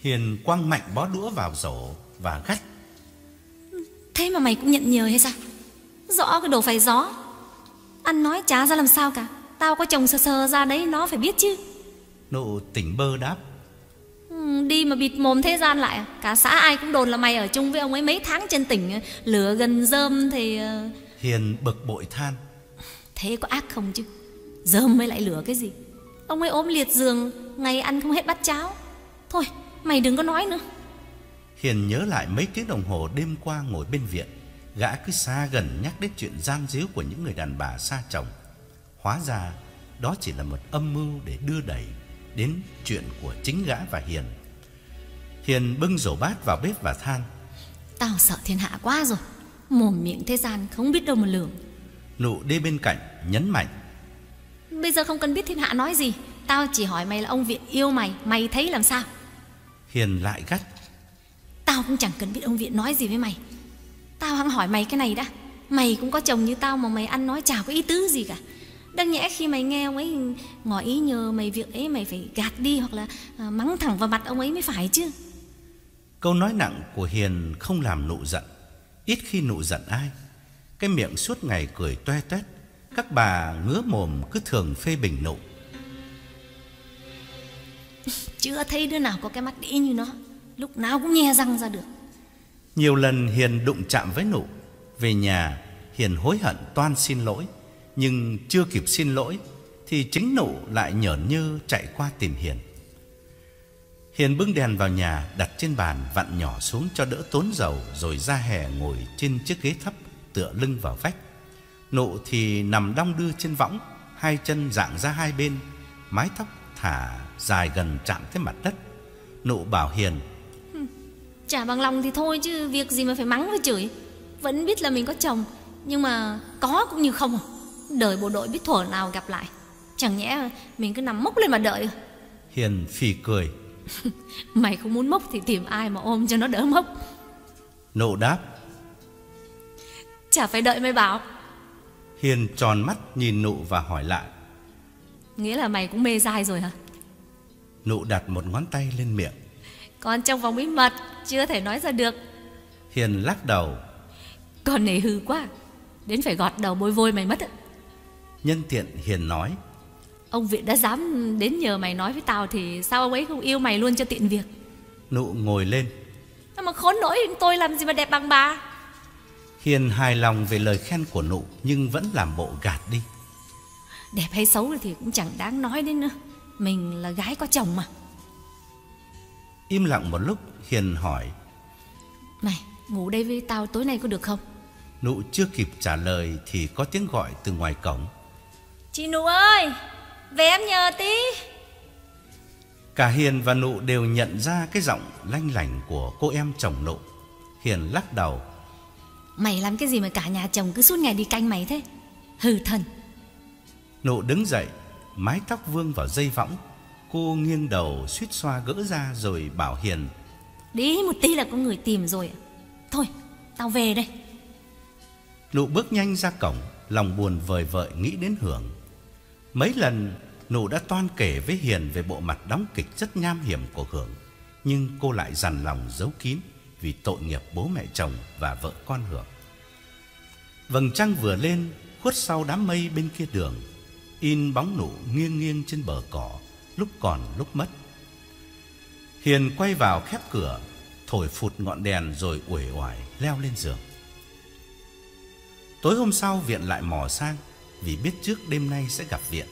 Hiền quăng mạnh bó đũa vào rổ Và gắt. Thế mà mày cũng nhận nhờ hay sao? Rõ cái đồ phải gió. Ăn nói chả ra làm sao cả Tao có chồng sờ sờ ra đấy nó phải biết chứ. Nụ tỉnh bơ đáp. Ừ, Đi mà bịt mồm thế gian lại à? Cả xã ai cũng đồn là mày ở chung với ông ấy mấy tháng trên tỉnh Lửa gần rơm thì ờ, Hiền bực bội than. Thế có ác không chứ? Rơm mới lại lửa cái gì? Ông ấy ốm liệt giường Ngày ăn không hết bát cháo. Thôi mày đừng có nói nữa. Hiền nhớ lại mấy tiếng đồng hồ đêm qua ngồi bên viện. Gã cứ xa gần nhắc đến chuyện gian díu của những người đàn bà xa chồng Hóa ra đó chỉ là một âm mưu để đưa đẩy đến chuyện của chính gã và Hiền. Hiền bưng rổ bát vào bếp và than. Tao sợ thiên hạ quá rồi Mồm miệng thế gian không biết đâu mà lường. Nụ đi bên cạnh nhấn mạnh. Bây giờ không cần biết thiên hạ nói gì Tao chỉ hỏi mày là ông Viện yêu mày Mày thấy làm sao? Hiền lại gắt. Tao cũng chẳng cần biết ông Viện nói gì với mày. Tao hăng hỏi mày cái này đã Mày cũng có chồng như tao mà mày ăn nói chả có ý tứ gì cả Đăng nhẽ khi mày nghe ông ấy ngỏ ý nhờ mày việc ấy mày phải gạt đi Hoặc là à, mắng thẳng vào mặt ông ấy mới phải chứ. Câu nói nặng của Hiền không làm nụ giận. Ít khi nụ giận ai. Cái miệng suốt ngày cười toe toét. Các bà ngứa mồm cứ thường phê bình nụ. Chưa thấy đứa nào có cái mắt đĩ như nó. Lúc nào cũng nhe răng ra được. Nhiều lần Hiền đụng chạm với nụ. Về nhà Hiền hối hận toan xin lỗi nhưng chưa kịp xin lỗi, Thì chính nụ lại nhởn như chạy qua tìm Hiền. Hiền bưng đèn vào nhà, Đặt trên bàn, vặn nhỏ xuống cho đỡ tốn dầu, Rồi ra hè ngồi trên chiếc ghế thấp, Tựa lưng vào vách. Nụ thì nằm đong đưa trên võng, Hai chân dạng ra hai bên, Mái tóc thả dài gần chạm tới mặt đất. Nụ bảo Hiền Chả bằng lòng thì thôi chứ Việc gì mà phải mắng với chửi. Vẫn biết là mình có chồng, Nhưng mà có cũng như không à. Đời bộ đội biết thuở nào gặp lại. Chẳng nhẽ mình cứ nằm mốc lên mà đợi. Hiền phì cười. Mày không muốn mốc thì tìm ai mà ôm cho nó đỡ mốc. Nụ đáp. Chả phải đợi mày bảo. Hiền tròn mắt nhìn nụ và hỏi lại. Nghĩa là mày cũng mê dai rồi hả? Nụ đặt một ngón tay lên miệng. Còn trong vòng bí mật Chưa thể nói ra được. Hiền lắc đầu. Con này hư quá. Đến phải gọt đầu bôi vôi mày mất Nhân tiện Hiền nói. Ông Viện đã dám đến nhờ mày nói với tao Thì sao ông ấy không yêu mày luôn cho tiện việc? Nụ ngồi lên. Mà khốn nỗi tôi làm gì mà đẹp bằng bà? Hiền hài lòng về lời khen của nụ Nhưng vẫn làm bộ gạt đi. Đẹp hay xấu thì cũng chẳng đáng nói đến nữa. Mình là gái có chồng mà. Im lặng một lúc Hiền hỏi. Này ngủ đây với tao tối nay có được không? Nụ chưa kịp trả lời Thì có tiếng gọi từ ngoài cổng Chị Nụ ơi Về em nhờ tí. Cả Hiền và Nụ đều nhận ra Cái giọng lanh lảnh của cô em chồng Nụ. Hiền lắc đầu. Mày làm cái gì mà cả nhà chồng cứ suốt ngày đi canh mày thế? Hừ thần. Nụ đứng dậy Mái tóc vương vào dây võng. Cô nghiêng đầu suýt xoa gỡ ra Rồi bảo Hiền. Đi một tí là có người tìm rồi. Thôi tao về đây. Nụ bước nhanh ra cổng Lòng buồn vời vợi nghĩ đến Hưởng Mấy lần, Nụ đã toan kể với Hiền Về bộ mặt đóng kịch rất nham hiểm của Hưởng. Nhưng cô lại dằn lòng giấu kín Vì tội nghiệp bố mẹ chồng Và vợ con Hưởng. Vầng trăng vừa lên, Khuất sau đám mây bên kia đường, In bóng nụ nghiêng nghiêng trên bờ cỏ, Lúc còn lúc mất. Hiền quay vào khép cửa, Thổi phụt ngọn đèn rồi uể oải leo lên giường. Tối hôm sau Viện lại mò sang vì biết trước đêm nay sẽ gặp Viện.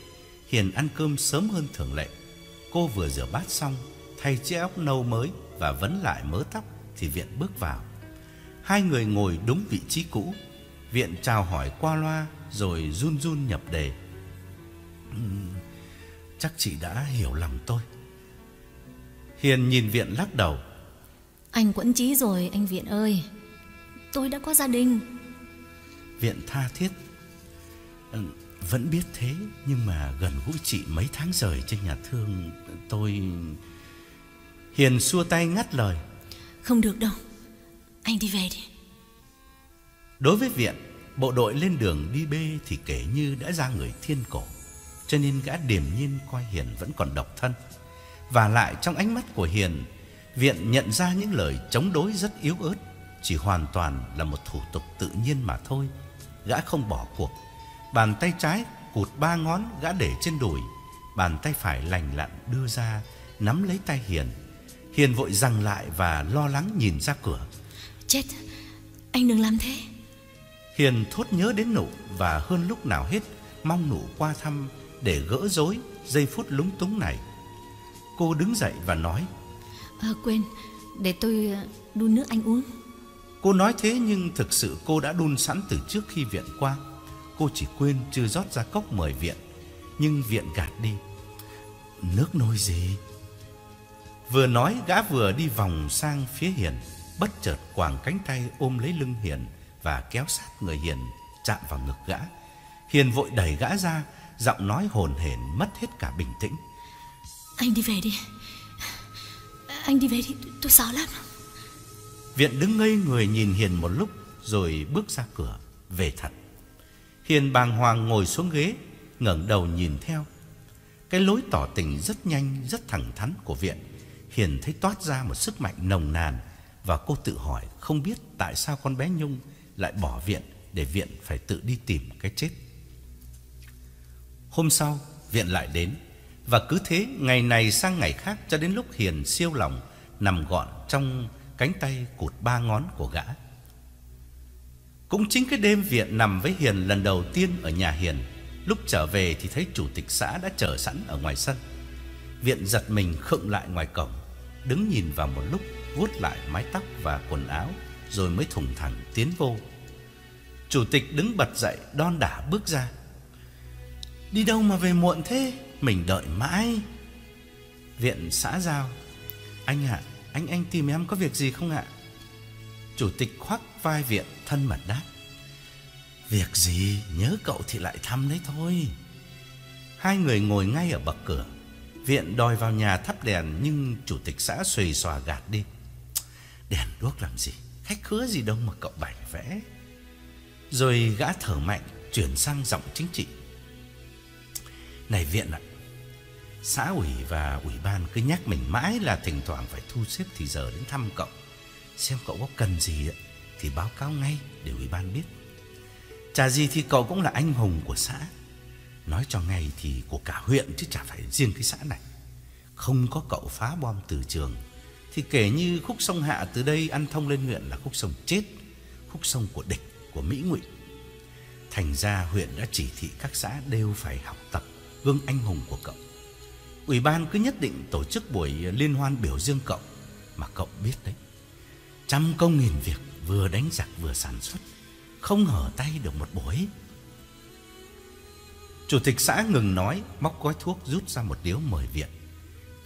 Hiền ăn cơm sớm hơn thường lệ. Cô vừa rửa bát xong Thay chiếc áo nâu mới Và vấn lại mớ tóc Thì Viện bước vào. Hai người ngồi đúng vị trí cũ. Viện chào hỏi qua loa Rồi run run nhập đề. Chắc chị đã hiểu lầm tôi. Hiền nhìn Viện lắc đầu. Anh quẫn trí rồi anh Viện ơi. Tôi đã có gia đình. Viện tha thiết Vẫn biết thế Nhưng mà gần gũi chị mấy tháng rời trên nhà thương Tôi. Hiền xua tay ngắt lời. Không được đâu Anh đi về đi. Đối với Viện Bộ đội lên đường đi bê Thì kể như đã ra người thiên cổ Cho nên gã điềm nhiên coi Hiền vẫn còn độc thân. Và lại trong ánh mắt của Hiền Viện nhận ra những lời chống đối rất yếu ớt Chỉ hoàn toàn là một thủ tục tự nhiên mà thôi. Gã không bỏ cuộc Bàn tay trái cụt ba ngón gã để trên đùi Bàn tay phải lành lặn đưa ra Nắm lấy tay Hiền. Hiền vội giằng lại và lo lắng nhìn ra cửa. Chết Anh đừng làm thế. Hiền thốt nhớ đến nụ Và hơn lúc nào hết Mong nụ qua thăm Để gỡ rối giây phút lúng túng này. Cô đứng dậy và nói à, Quên Để tôi đun nước anh uống. Cô nói thế nhưng thực sự cô đã đun sẵn từ trước khi viện qua Cô chỉ quên chưa rót ra cốc mời viện Nhưng viện gạt đi. Nước nôi gì? Vừa nói gã vừa đi vòng sang phía Hiền Bất chợt quàng cánh tay ôm lấy lưng Hiền Và kéo sát người Hiền chạm vào ngực gã. Hiền vội đẩy gã ra Giọng nói hồn hển mất hết cả bình tĩnh. Anh đi về đi. Anh đi về đi tôi sợ lắm. Viện đứng ngây người nhìn Hiền một lúc Rồi bước ra cửa Về thật Hiền bàng hoàng ngồi xuống ghế, ngẩng đầu nhìn theo. Cái lối tỏ tình rất nhanh, Rất thẳng thắn của Viện. Hiền thấy toát ra một sức mạnh nồng nàn Và cô tự hỏi không biết Tại sao con bé Nhung lại bỏ Viện Để Viện phải tự đi tìm cái chết. Hôm sau, Viện lại đến Và cứ thế ngày này sang ngày khác Cho đến lúc Hiền siêu lòng Nằm gọn trong cánh tay cụt ba ngón của gã. Cũng chính cái đêm Viện nằm với Hiền lần đầu tiên ở nhà Hiền, lúc trở về thì thấy chủ tịch xã đã chờ sẵn ở ngoài sân. Viện giật mình khựng lại ngoài cổng, đứng nhìn vào một lúc, vuốt lại mái tóc và quần áo, rồi mới thùng thẳng tiến vô. Chủ tịch đứng bật dậy, đon đả bước ra. Đi đâu mà về muộn thế? Mình đợi mãi. Viện xã giao. Anh ạ, anh anh tìm em có việc gì không ạ? Chủ tịch khoác vai viện thân mật đáp. Việc gì nhớ cậu thì lại thăm đấy thôi. Hai người ngồi ngay ở bậc cửa. Viện đòi vào nhà thắp đèn nhưng chủ tịch xã xùy xòa gạt đi. Đèn đuốc làm gì? Khách khứa gì đâu mà cậu bày vẽ. Rồi gã thở mạnh chuyển sang giọng chính trị. Này Viện ạ, xã ủy và ủy ban cứ nhắc mình mãi là thỉnh thoảng phải thu xếp thì giờ đến thăm cậu. Xem cậu có cần gì ạ thì báo cáo ngay để ủy ban biết. Chả gì thì cậu cũng là anh hùng của xã. Nói cho ngay thì của cả huyện chứ chả phải riêng cái xã này. Không có cậu phá bom từ trường thì kể như khúc sông Hạ từ đây ăn thông lên huyện là khúc sông chết, khúc sông của địch, của Mỹ Ngụy. Thành ra huyện đã chỉ thị các xã đều phải học tập gương anh hùng của cậu. Ủy ban cứ nhất định tổ chức buổi liên hoan biểu dương cậu mà cậu biết đấy. Trăm công nghìn việc vừa đánh giặc vừa sản xuất, không hở tay được một buổi. Chủ tịch xã ngừng nói, móc gói thuốc rút ra một điếu mời viện.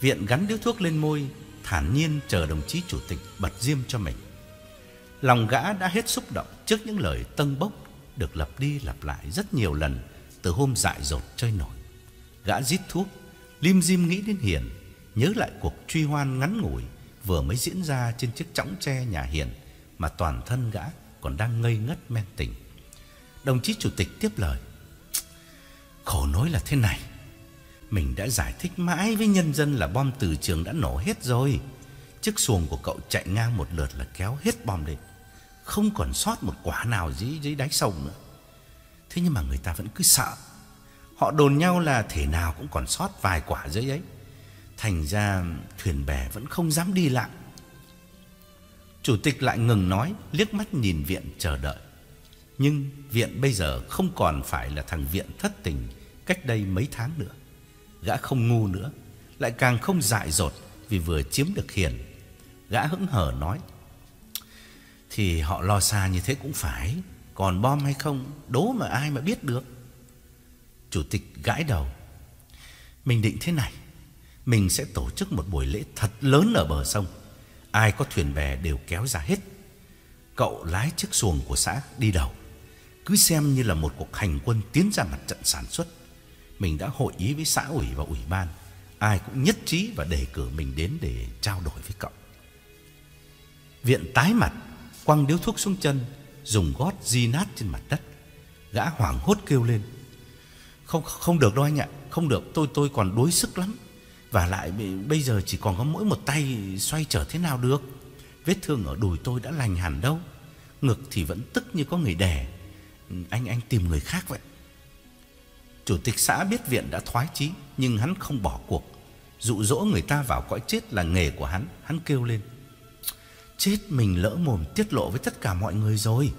Viện gắn điếu thuốc lên môi, thản nhiên chờ đồng chí chủ tịch bật diêm cho mình. Lòng gã đã hết xúc động trước những lời tân bốc được lặp đi lặp lại rất nhiều lần từ hôm dại dột chơi nổi. Gã rít thuốc, lim dim nghĩ đến Hiền, nhớ lại cuộc truy hoan ngắn ngủi vừa mới diễn ra trên chiếc chõng tre nhà Hiền mà toàn thân gã còn đang ngây ngất men tỉnh. Đồng chí chủ tịch tiếp lời. Khổ nỗi là thế này. Mình đã giải thích mãi với nhân dân là bom từ trường đã nổ hết rồi. Chiếc xuồng của cậu chạy ngang một lượt là kéo hết bom lên. Không còn sót một quả nào dưới dưới đáy sông nữa. Thế nhưng mà người ta vẫn cứ sợ. Họ đồn nhau là thể nào cũng còn sót vài quả dưới ấy. Thành ra thuyền bè vẫn không dám đi lại. Chủ tịch lại ngừng nói, liếc mắt nhìn viện chờ đợi. Nhưng viện bây giờ không còn phải là thằng viện thất tình cách đây mấy tháng nữa. Gã không ngu nữa, lại càng không dại dột vì vừa chiếm được hiền. Gã hững hờ nói: "Thì họ lo xa như thế cũng phải, còn bom hay không, đố mà ai mà biết được." Chủ tịch gãi đầu. "Mình định thế này, mình sẽ tổ chức một buổi lễ thật lớn ở bờ sông. Ai có thuyền bè đều kéo ra hết. Cậu lái chiếc xuồng của xã đi đầu. Cứ xem như là một cuộc hành quân tiến ra mặt trận sản xuất. Mình đã hội ý với xã ủy và ủy ban. Ai cũng nhất trí và đề cử mình đến để trao đổi với cậu. Viện tái mặt, quăng điếu thuốc xuống chân, dùng gót di nát trên mặt đất. Gã hoảng hốt kêu lên. Không không được đâu anh ạ, không được, tôi tôi còn đuối sức lắm. Và lại bây giờ chỉ còn có mỗi một tay xoay trở thế nào được. Vết thương ở đùi tôi đã lành hẳn đâu. Ngực thì vẫn tức như có người đè. Anh anh tìm người khác vậy. Chủ tịch xã biết viện đã thoái chí, Nhưng hắn không bỏ cuộc. Dụ dỗ người ta vào cõi chết là nghề của hắn. Hắn kêu lên, Chết mình lỡ mồm tiết lộ với tất cả mọi người rồi.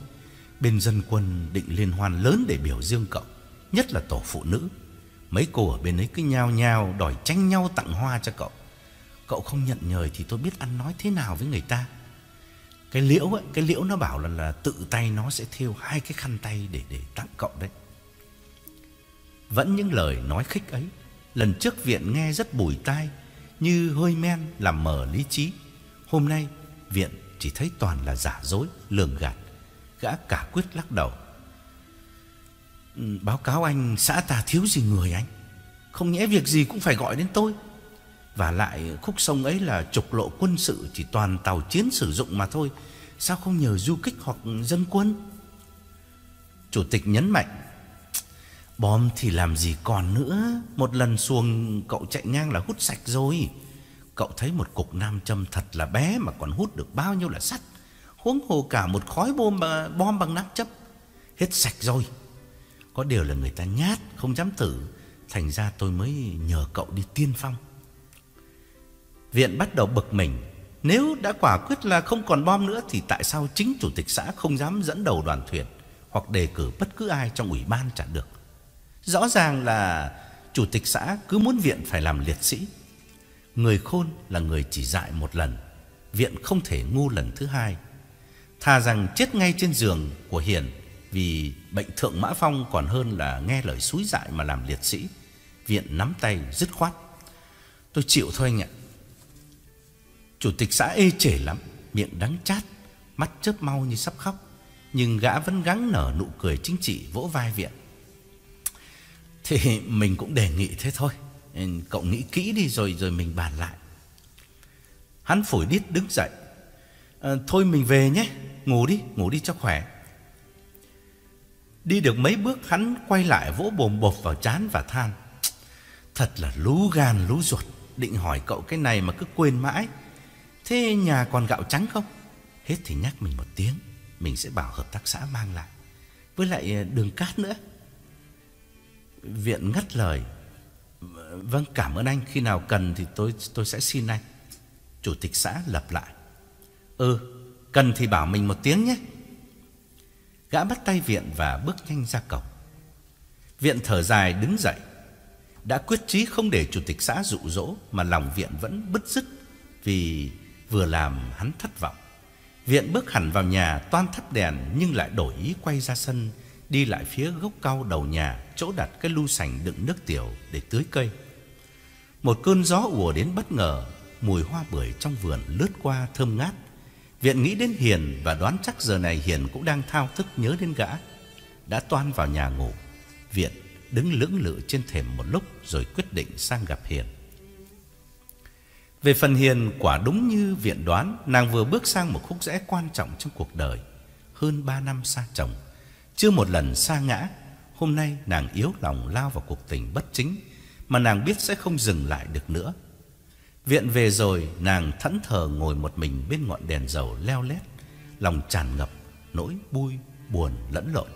Bên dân quân định liên hoan lớn để biểu dương cậu, Nhất là tổ phụ nữ. Mấy cô ở bên ấy cứ nhao nhao đòi tranh nhau tặng hoa cho cậu. Cậu không nhận nhời thì tôi biết ăn nói thế nào với người ta. Cái liễu ấy, cái liễu nó bảo là là tự tay nó sẽ thêu hai cái khăn tay để để tặng cậu đấy. Vẫn những lời nói khích ấy, lần trước viện nghe rất bùi tai, như hơi men làm mờ lý trí. Hôm nay viện chỉ thấy toàn là giả dối, lường gạt. Gã cả quyết lắc đầu. Ừ, báo cáo anh xã ta thiếu gì người anh? Không nhẽ việc gì cũng phải gọi đến tôi. Và lại khúc sông ấy là trục lộ quân sự Chỉ toàn tàu chiến sử dụng mà thôi. Sao không nhờ du kích hoặc dân quân? Chủ tịch nhấn mạnh Bom thì làm gì còn nữa. Một lần xuồng cậu chạy ngang là hút sạch rồi. Cậu thấy một cục nam châm thật là bé Mà còn hút được bao nhiêu là sắt. Huống hồ cả một khói bom, bom bằng nam châm. Hết sạch rồi có điều là người ta nhát, Không dám thử. Thành ra tôi mới nhờ cậu đi tiên phong. Viện bắt đầu bực mình. Nếu đã quả quyết là không còn bom nữa, Thì tại sao chính chủ tịch xã không dám dẫn đầu đoàn thuyền Hoặc đề cử bất cứ ai trong ủy ban chẳng được? Rõ ràng là Chủ tịch xã cứ muốn viện phải làm liệt sĩ. Người khôn là người chỉ dạy một lần, Viện không thể ngu lần thứ hai. Thà rằng chết ngay trên giường của Hiền vì bệnh thượng mã phong còn hơn là nghe lời suối dại mà làm liệt sĩ. Viện nắm tay dứt khoát. Tôi chịu thôi anh ạ. Chủ tịch xã ê chề lắm, miệng đắng chát, mắt chớp mau như sắp khóc. Nhưng gã vẫn gắng nở nụ cười chính trị vỗ vai viện. Thì mình cũng đề nghị thế thôi. Ừ, cậu nghĩ kỹ đi rồi rồi mình bàn lại Hắn phổi đít đứng dậy à, Thôi mình về nhé Ngủ đi, ngủ đi cho khỏe Đi được mấy bước, hắn quay lại vỗ bồm bột vào chán và than. Thật là lú gan, lú ruột. Định hỏi cậu cái này mà cứ quên mãi. Thế nhà còn gạo trắng không? Hết thì nhắc mình một tiếng. Mình sẽ bảo hợp tác xã mang lại. Với lại ờ, đường cát nữa. Viện ngắt lời. Vâng cảm ơn anh. Khi nào cần thì tôi tôi sẽ xin anh. Chủ tịch xã lặp lại. Ừ Cần thì bảo mình một tiếng nhé. Gã bắt tay Viện và bước nhanh ra cổng. Viện thở dài đứng dậy. Đã quyết chí không để chủ tịch xã dụ dỗ Mà lòng Viện vẫn bứt rứt Vì vừa làm hắn thất vọng. Viện bước hẳn vào nhà toan thắp đèn Nhưng lại đổi ý quay ra sân, Đi lại phía gốc cao đầu nhà, Chỗ đặt cái lu sành đựng nước tiểu để tưới cây. Một cơn gió ùa đến bất ngờ, Mùi hoa bưởi trong vườn lướt qua thơm ngát. Viện nghĩ đến Hiền và đoán chắc giờ này Hiền cũng đang thao thức nhớ đến gã. Đã toan vào nhà ngủ. Viện đứng lưỡng lự trên thềm một lúc rồi quyết định sang gặp Hiền. Về phần Hiền, quả đúng như Viện đoán, nàng vừa bước sang một khúc rẽ quan trọng trong cuộc đời. Hơn ba năm xa chồng, chưa một lần xa ngã. Hôm nay nàng yếu lòng lao vào cuộc tình bất chính, mà nàng biết sẽ không dừng lại được nữa. Viện về rồi, nàng thẫn thờ ngồi một mình bên ngọn đèn dầu leo lét, Lòng tràn ngập nỗi vui, buồn, lẫn lộn.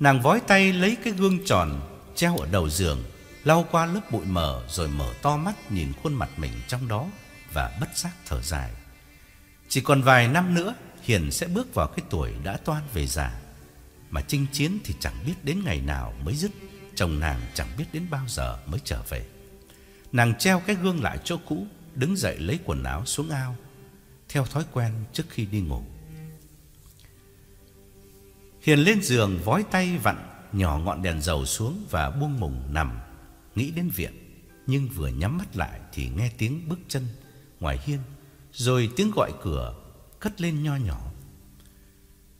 Nàng vói tay lấy cái gương tròn, treo ở đầu giường, Lau qua lớp bụi mờ rồi mở to mắt nhìn khuôn mặt mình trong đó Và bất giác thở dài. Chỉ còn vài năm nữa, Hiền sẽ bước vào cái tuổi đã toan về già, Mà chinh chiến thì chẳng biết đến ngày nào mới dứt, Chồng nàng chẳng biết đến bao giờ mới trở về. Nàng treo cái gương lại chỗ cũ, Đứng dậy lấy quần áo xuống ao, Theo thói quen trước khi đi ngủ. Hiền lên giường, vói tay vặn Nhỏ ngọn đèn dầu xuống Và buông mùng nằm, Nghĩ đến viện, Nhưng vừa nhắm mắt lại Thì nghe tiếng bước chân ngoài hiên, Rồi tiếng gọi cửa Cất lên nho nhỏ.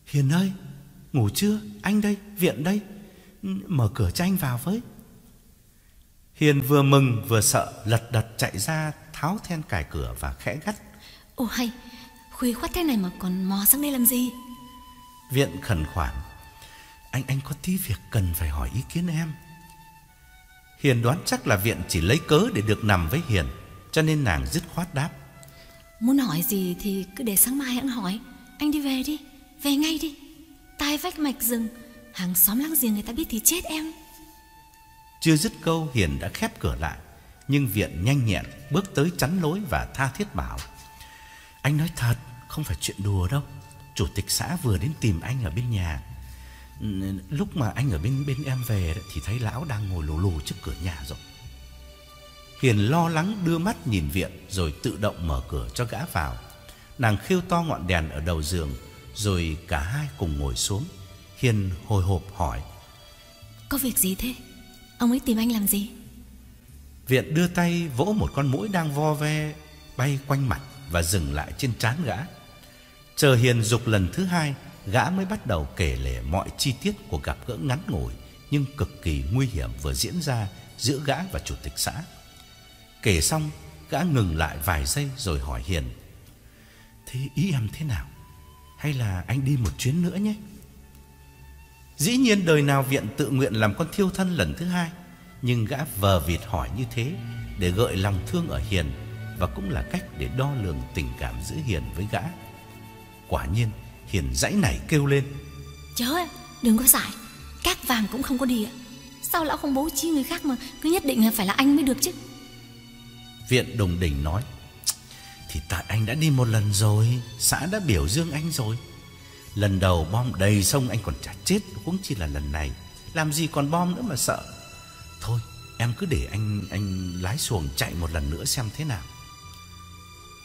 Hiền ơi, Ngủ chưa? Anh đây, viện đây. Mở cửa cho anh vào với. Hiền vừa mừng vừa sợ lật đật chạy ra tháo then cài cửa và khẽ gắt. Ồ hay, khuya khoắt thế này mà còn mò sang đây làm gì? Viện khẩn khoản. Anh anh có tí việc cần phải hỏi ý kiến em. Hiền đoán chắc là Viện chỉ lấy cớ để được nằm với Hiền, cho nên nàng dứt khoát đáp. Muốn hỏi gì thì cứ để sáng mai hãng hỏi. Anh đi về đi, về ngay đi. Tai vách mạch rừng, hàng xóm láng giềng người ta biết thì chết em. Chưa dứt câu Hiền đã khép cửa lại, Nhưng Viện nhanh nhẹn bước tới chắn lối và tha thiết bảo. Anh nói thật, Không phải chuyện đùa đâu. Chủ tịch xã vừa đến tìm anh ở bên nhà. Lúc mà anh ở bên bên em về Thì thấy lão đang ngồi lù lù trước cửa nhà rồi. Hiền lo lắng đưa mắt nhìn Viện Rồi tự động mở cửa cho gã vào. Nàng khiêu to ngọn đèn ở đầu giường, Rồi cả hai cùng ngồi xuống. Hiền hồi hộp hỏi, Có việc gì thế? Ông ấy tìm anh làm gì? Viện đưa tay vỗ một con mũi đang vo ve, Bay quanh mặt Và dừng lại trên trán gã. Chờ Hiền dục lần thứ hai, Gã mới bắt đầu kể lể mọi chi tiết Của gặp gỡ ngắn ngủi Nhưng cực kỳ nguy hiểm vừa diễn ra Giữa gã và chủ tịch xã. Kể xong, Gã ngừng lại vài giây rồi hỏi Hiền, Thế ý em thế nào? Hay là anh đi một chuyến nữa nhé? Dĩ nhiên đời nào viện tự nguyện làm con thiêu thân lần thứ hai Nhưng gã vờ vịt hỏi như thế Để gợi lòng thương ở Hiền Và cũng là cách để đo lường tình cảm giữa Hiền với gã. Quả nhiên Hiền dãy nảy kêu lên. Chớ đừng có giải Các vàng cũng không có đi ạ. Sao lão không bố trí người khác mà Cứ nhất định là phải là anh mới được chứ? Viện đồng đỉnh nói Thì tại anh đã đi một lần rồi Xã đã biểu dương anh rồi Lần đầu bom đầy sông anh còn chả chết Cũng chỉ là lần này. Làm gì còn bom nữa mà sợ. Thôi, em cứ để anh anh lái xuồng chạy một lần nữa xem thế nào.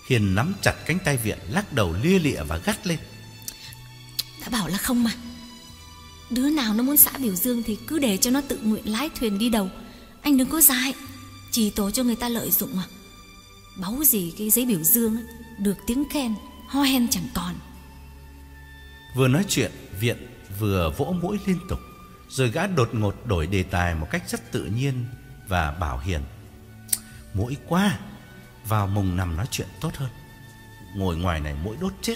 Hiền nắm chặt cánh tay viện, Lắc đầu lia lịa và gắt lên. Đã bảo là không mà. Đứa nào nó muốn xã biểu dương Thì cứ để cho nó tự nguyện lái thuyền đi đầu. Anh đừng có dại. Chỉ tổ cho người ta lợi dụng mà. Báu gì cái giấy biểu dương Được tiếng khen, Ho hen chẳng còn. Vừa nói chuyện, Viện vừa vỗ mũi liên tục, Rồi gã đột ngột đổi đề tài một cách rất tự nhiên Và bảo Hiền. Mũi quá, Vào mùng nằm nói chuyện tốt hơn. Ngồi ngoài này mũi đốt chết.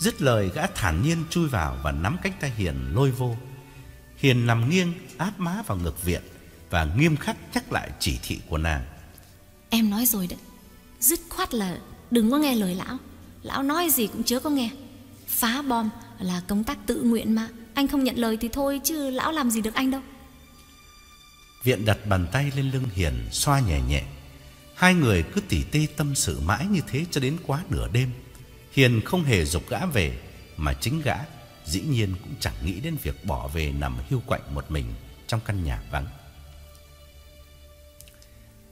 Dứt lời, gã thản nhiên chui vào Và nắm cánh tay Hiền lôi vô. Hiền nằm nghiêng, áp má vào ngực viện Và nghiêm khắc nhắc lại chỉ thị của nàng. Em nói rồi đấy. Dứt khoát là đừng có nghe lời lão. Lão nói gì cũng chớ có nghe. Phá bom là công tác tự nguyện mà. Anh không nhận lời thì thôi, Chứ lão làm gì được anh đâu. Viện đặt bàn tay lên lưng Hiền, Xoa nhẹ nhẹ. Hai người cứ tỉ tê tâm sự mãi như thế Cho đến quá nửa đêm. Hiền không hề dục gã về, Mà chính gã dĩ nhiên cũng chẳng nghĩ đến việc bỏ về nằm hưu quạnh một mình Trong căn nhà vắng.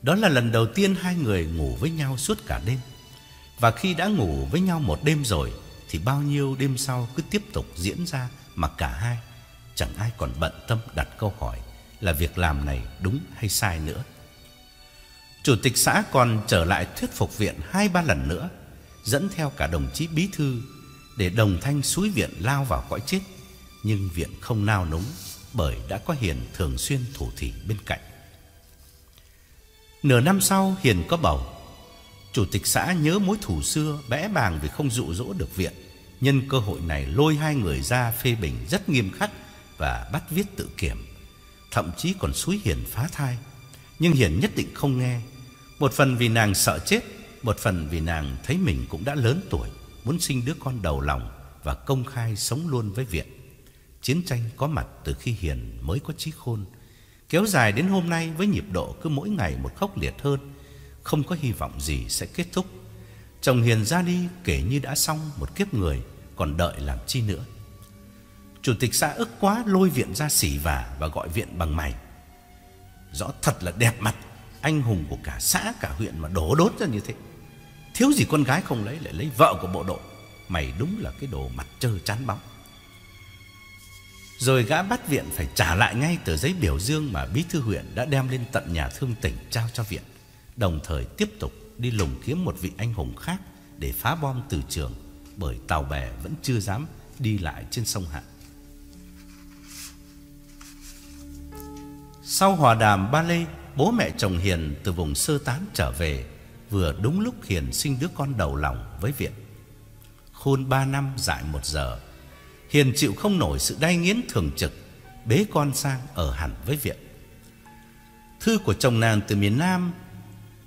Đó là lần đầu tiên hai người ngủ với nhau suốt cả đêm. Và khi đã ngủ với nhau một đêm rồi thì bao nhiêu đêm sau cứ tiếp tục diễn ra Mà cả hai, chẳng ai còn bận tâm đặt câu hỏi Là việc làm này đúng hay sai nữa. Chủ tịch xã còn trở lại thuyết phục viện hai ba lần nữa, Dẫn theo cả đồng chí bí thư Để đồng thanh suối viện lao vào cõi chết, Nhưng viện không nao núng Bởi đã có Hiền thường xuyên thủ thị bên cạnh. Nửa năm sau, Hiền có bầu. Chủ tịch xã nhớ mối thù xưa, Bẽ bàng vì không dụ dỗ được viện. Nhân cơ hội này lôi hai người ra phê bình rất nghiêm khắc Và bắt viết tự kiểm. Thậm chí còn suối Hiền phá thai. Nhưng Hiền nhất định không nghe. Một phần vì nàng sợ chết, Một phần vì nàng thấy mình cũng đã lớn tuổi, Muốn sinh đứa con đầu lòng Và công khai sống luôn với viện. Chiến tranh có mặt từ khi Hiền mới có trí khôn. Kéo dài đến hôm nay, với nhịp độ cứ mỗi ngày một khốc liệt hơn không có hy vọng gì sẽ kết thúc. Chồng Hiền ra đi kể như đã xong một kiếp người, Còn đợi làm chi nữa. Chủ tịch xã ức quá lôi viện ra xỉ vả Và gọi viện bằng mày. Rõ thật là đẹp mặt, Anh hùng của cả xã, cả huyện mà đổ đốt ra như thế. Thiếu gì con gái không lấy, lại lấy vợ của bộ đội. Mày đúng là cái đồ mặt trơ chán bóng. Rồi gã bắt viện phải trả lại ngay tờ giấy biểu dương Mà bí thư huyện đã đem lên tận nhà thương tỉnh trao cho viện. Đồng thời tiếp tục đi lùng kiếm một vị anh hùng khác Để phá bom từ trường, Bởi tàu bè vẫn chưa dám đi lại trên sông Hạ Sau hòa đàm ba lê, Bố mẹ chồng Hiền từ vùng sơ tán trở về, Vừa đúng lúc Hiền sinh đứa con đầu lòng với Viện. Khôn ba năm dại một giờ, Hiền chịu không nổi sự đay nghiến thường trực, Bế con sang ở hẳn với Viện. Thư của chồng nàng từ miền Nam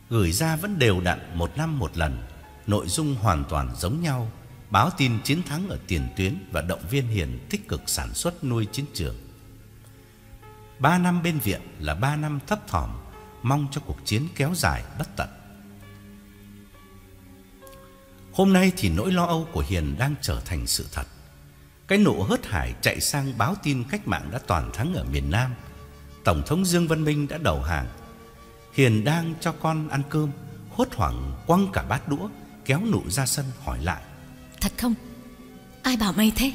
Gửi ra vẫn đều đặn một năm một lần, Nội dung hoàn toàn giống nhau, Báo tin chiến thắng ở tiền tuyến Và động viên Hiền tích cực sản xuất nuôi chiến trường. Ba năm bên viện là ba năm thấp thỏm, Mong cho cuộc chiến kéo dài bất tận. Hôm nay thì nỗi lo âu của Hiền đang trở thành sự thật. Cái nộ hớt hải chạy sang báo tin cách mạng đã toàn thắng ở miền Nam. Tổng thống Dương Văn Minh đã đầu hàng Hiền đang cho con ăn cơm Hốt hoảng quăng cả bát đũa Kéo nụ ra sân hỏi lại. Thật không? Ai bảo mày thế?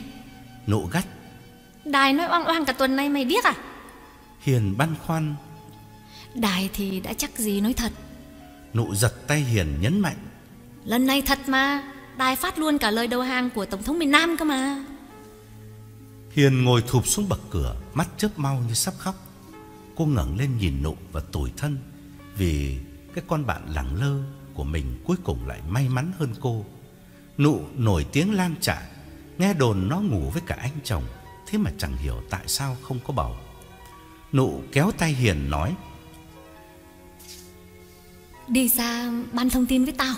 Nụ gắt. Đài nói oang oang cả tuần nay mày biết à? Hiền băn khoăn. Đài thì đã chắc gì nói thật. Nụ giật tay Hiền nhấn mạnh. Lần này thật mà Đài phát luôn cả lời đầu hàng của Tổng thống miền Nam cơ mà. Hiền ngồi thụp xuống bậc cửa Mắt chớp mau như sắp khóc. Cô ngẩng lên nhìn nụ và tủi thân Vì cái con bạn lẳng lơ của mình cuối cùng lại may mắn hơn cô. Nụ nổi tiếng lang trả Nghe đồn nó ngủ với cả anh chồng Thế mà chẳng hiểu tại sao không có bầu. Nụ kéo tay Hiền nói Đi ra ban thông tin với tao.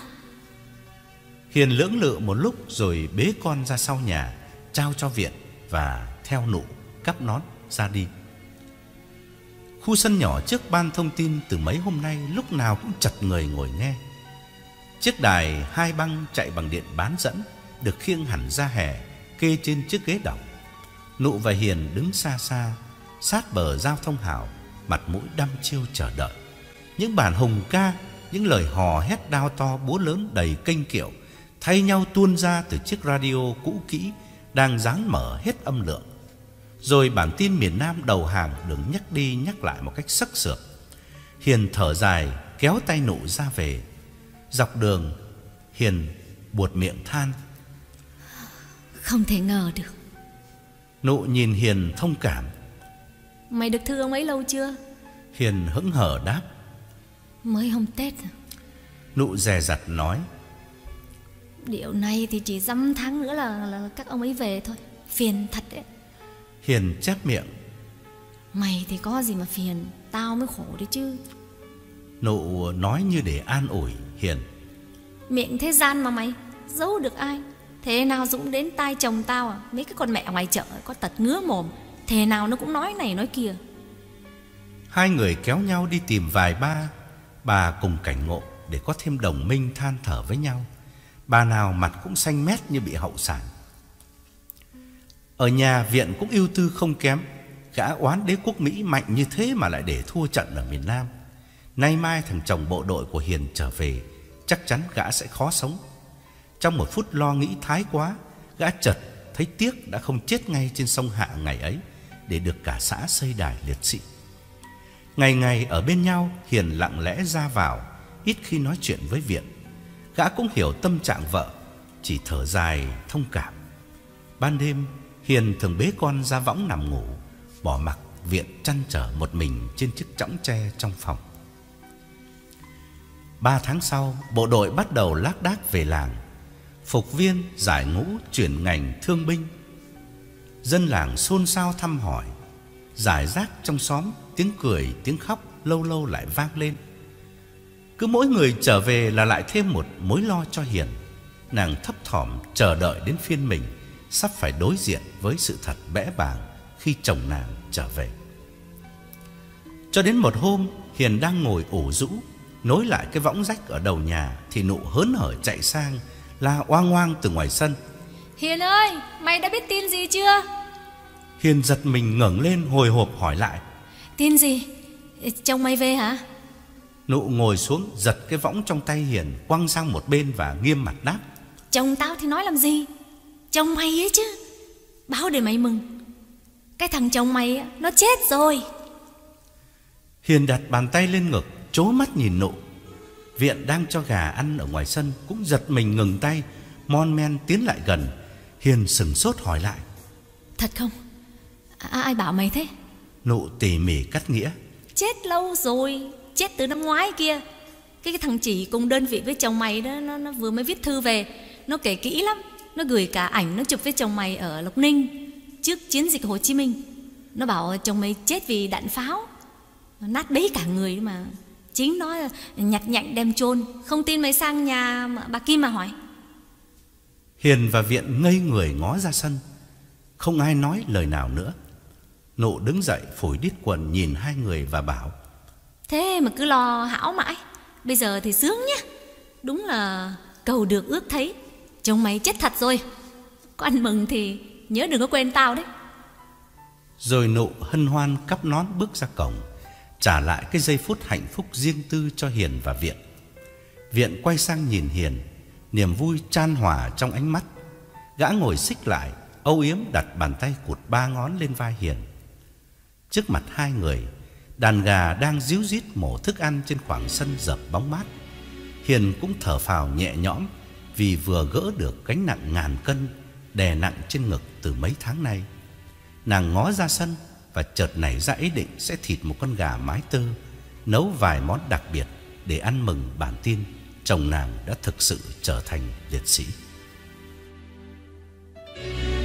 Hiền lưỡng lự một lúc rồi bế con ra sau nhà Trao cho viện và theo nụ cắp nón ra đi Khu sân nhỏ trước ban thông tin từ mấy hôm nay lúc nào cũng chật người ngồi nghe. Chiếc đài hai băng chạy bằng điện bán dẫn, Được khiêng hẳn ra hè, Kê trên chiếc ghế đọc. Nụ và Hiền đứng xa xa, Sát bờ giao thông hảo, Mặt mũi đăm chiêu chờ đợi. Những bản hùng ca, Những lời hò hét đao to búa lớn đầy kênh kiệu, Thay nhau tuôn ra từ chiếc radio cũ kỹ, Đang dán mở hết âm lượng. Rồi bản tin miền Nam đầu hàng Được nhắc đi nhắc lại một cách sắc sược. Hiền thở dài Kéo tay nụ ra về. Dọc đường Hiền buột miệng than. Không thể ngờ được. Nụ nhìn Hiền thông cảm. Mày được thư ông ấy lâu chưa? Hiền hững hở đáp. Mới hôm Tết? Nụ dè dặt nói. Điều này thì chỉ dăm tháng nữa là, là các ông ấy về thôi. Phiền thật đấy Hiền chép miệng. Mày thì có gì mà phiền Tao mới khổ đấy chứ. Nụ nói như để an ủi Hiền. Miệng thế gian mà mày Giấu được ai? Thế nào Dũng đến tai chồng tao à? Mấy cái con mẹ ngoài chợ có tật ngứa mồm. Thế nào nó cũng nói này nói kia. Hai người kéo nhau đi tìm vài ba. Bà cùng cảnh ngộ Để có thêm đồng minh than thở với nhau. Bà nào mặt cũng xanh mét như bị hậu sản ở nhà viện cũng ưu tư không kém. Gã oán đế quốc Mỹ mạnh như thế mà lại để thua trận ở miền Nam. Nay mai thằng chồng bộ đội của Hiền trở về, Chắc chắn gã sẽ khó sống. Trong một phút lo nghĩ thái quá, Gã chợt thấy tiếc đã không chết ngay trên sông Hạ ngày ấy, Để được cả xã xây đài liệt sĩ. Ngày ngày ở bên nhau, Hiền lặng lẽ ra vào, Ít khi nói chuyện với Viện. Gã cũng hiểu tâm trạng vợ, Chỉ thở dài thông cảm. Ban đêm Hiền thường bế con ra võng nằm ngủ, Bỏ mặc Viện chăn trở một mình Trên chiếc chõng tre trong phòng. Ba tháng sau, Bộ đội bắt đầu lác đác về làng. Phục viên giải ngũ chuyển ngành thương binh. Dân làng xôn xao thăm hỏi, Giải rác trong xóm, Tiếng cười, tiếng khóc lâu lâu lại vang lên. Cứ mỗi người trở về là lại thêm một mối lo cho Hiền. Nàng thấp thỏm chờ đợi đến phiên mình. Sắp phải đối diện với sự thật bẽ bàng Khi chồng nàng trở về. Cho đến một hôm Hiền đang ngồi ủ rũ Nối lại cái võng rách ở đầu nhà Thì nụ hớn hở chạy sang La oang oang từ ngoài sân. Hiền ơi mày đã biết tin gì chưa? Hiền giật mình ngẩng lên hồi hộp hỏi lại. Tin gì? Chồng mày về hả? Nụ ngồi xuống giật cái võng trong tay Hiền Quăng sang một bên và nghiêm mặt đáp. Chồng tao thì nói làm gì Chồng mày ấy chứ. Báo để mày mừng. Cái thằng chồng mày nó chết rồi. Hiền đặt bàn tay lên ngực Chố mắt nhìn nụ. Viện đang cho gà ăn ở ngoài sân Cũng giật mình ngừng tay Mon men tiến lại gần. Hiền sừng sốt hỏi lại. Thật không? À, Ai bảo mày thế? Nụ tỉ mỉ cắt nghĩa. Chết lâu rồi Chết từ năm ngoái kia. Cái, cái thằng chỉ cùng đơn vị với chồng mày đó nó, nó vừa mới viết thư về. Nó kể kỹ lắm Nó gửi cả ảnh nó chụp với chồng mày ở Lộc Ninh Trước chiến dịch Hồ Chí Minh. Nó bảo chồng mày chết vì đạn pháo. Nát bấy cả người mà. Chính nó nhặt nhạnh đem chôn. Không tin mày sang nhà bà Kim mà hỏi. Hiền và Viện ngây người ngó ra sân. Không ai nói lời nào nữa. Nụ đứng dậy phủi đít quần nhìn hai người và bảo Thế mà cứ lo hảo mãi. Bây giờ thì sướng nhá. Đúng là cầu được ước thấy Chồng mày chết thật rồi. Có ăn mừng thì nhớ đừng có quên tao đấy. Rồi nụ hân hoan cắp nón bước ra cổng, Trả lại cái giây phút hạnh phúc riêng tư cho Hiền và Viện. Viện quay sang nhìn Hiền, Niềm vui chan hòa trong ánh mắt. Gã ngồi xích lại, Âu yếm đặt bàn tay cụt ba ngón lên vai Hiền. Trước mặt hai người, Đàn gà đang díu dít mổ thức ăn trên khoảng sân dập bóng mát. Hiền cũng thở phào nhẹ nhõm vì vừa gỡ được gánh nặng ngàn cân đè nặng trên ngực từ mấy tháng nay. Nàng ngó ra sân và chợt nảy ra ý định sẽ thịt một con gà mái tơ, nấu vài món đặc biệt để ăn mừng bản tin chồng nàng đã thực sự trở thành liệt sĩ. Thank you.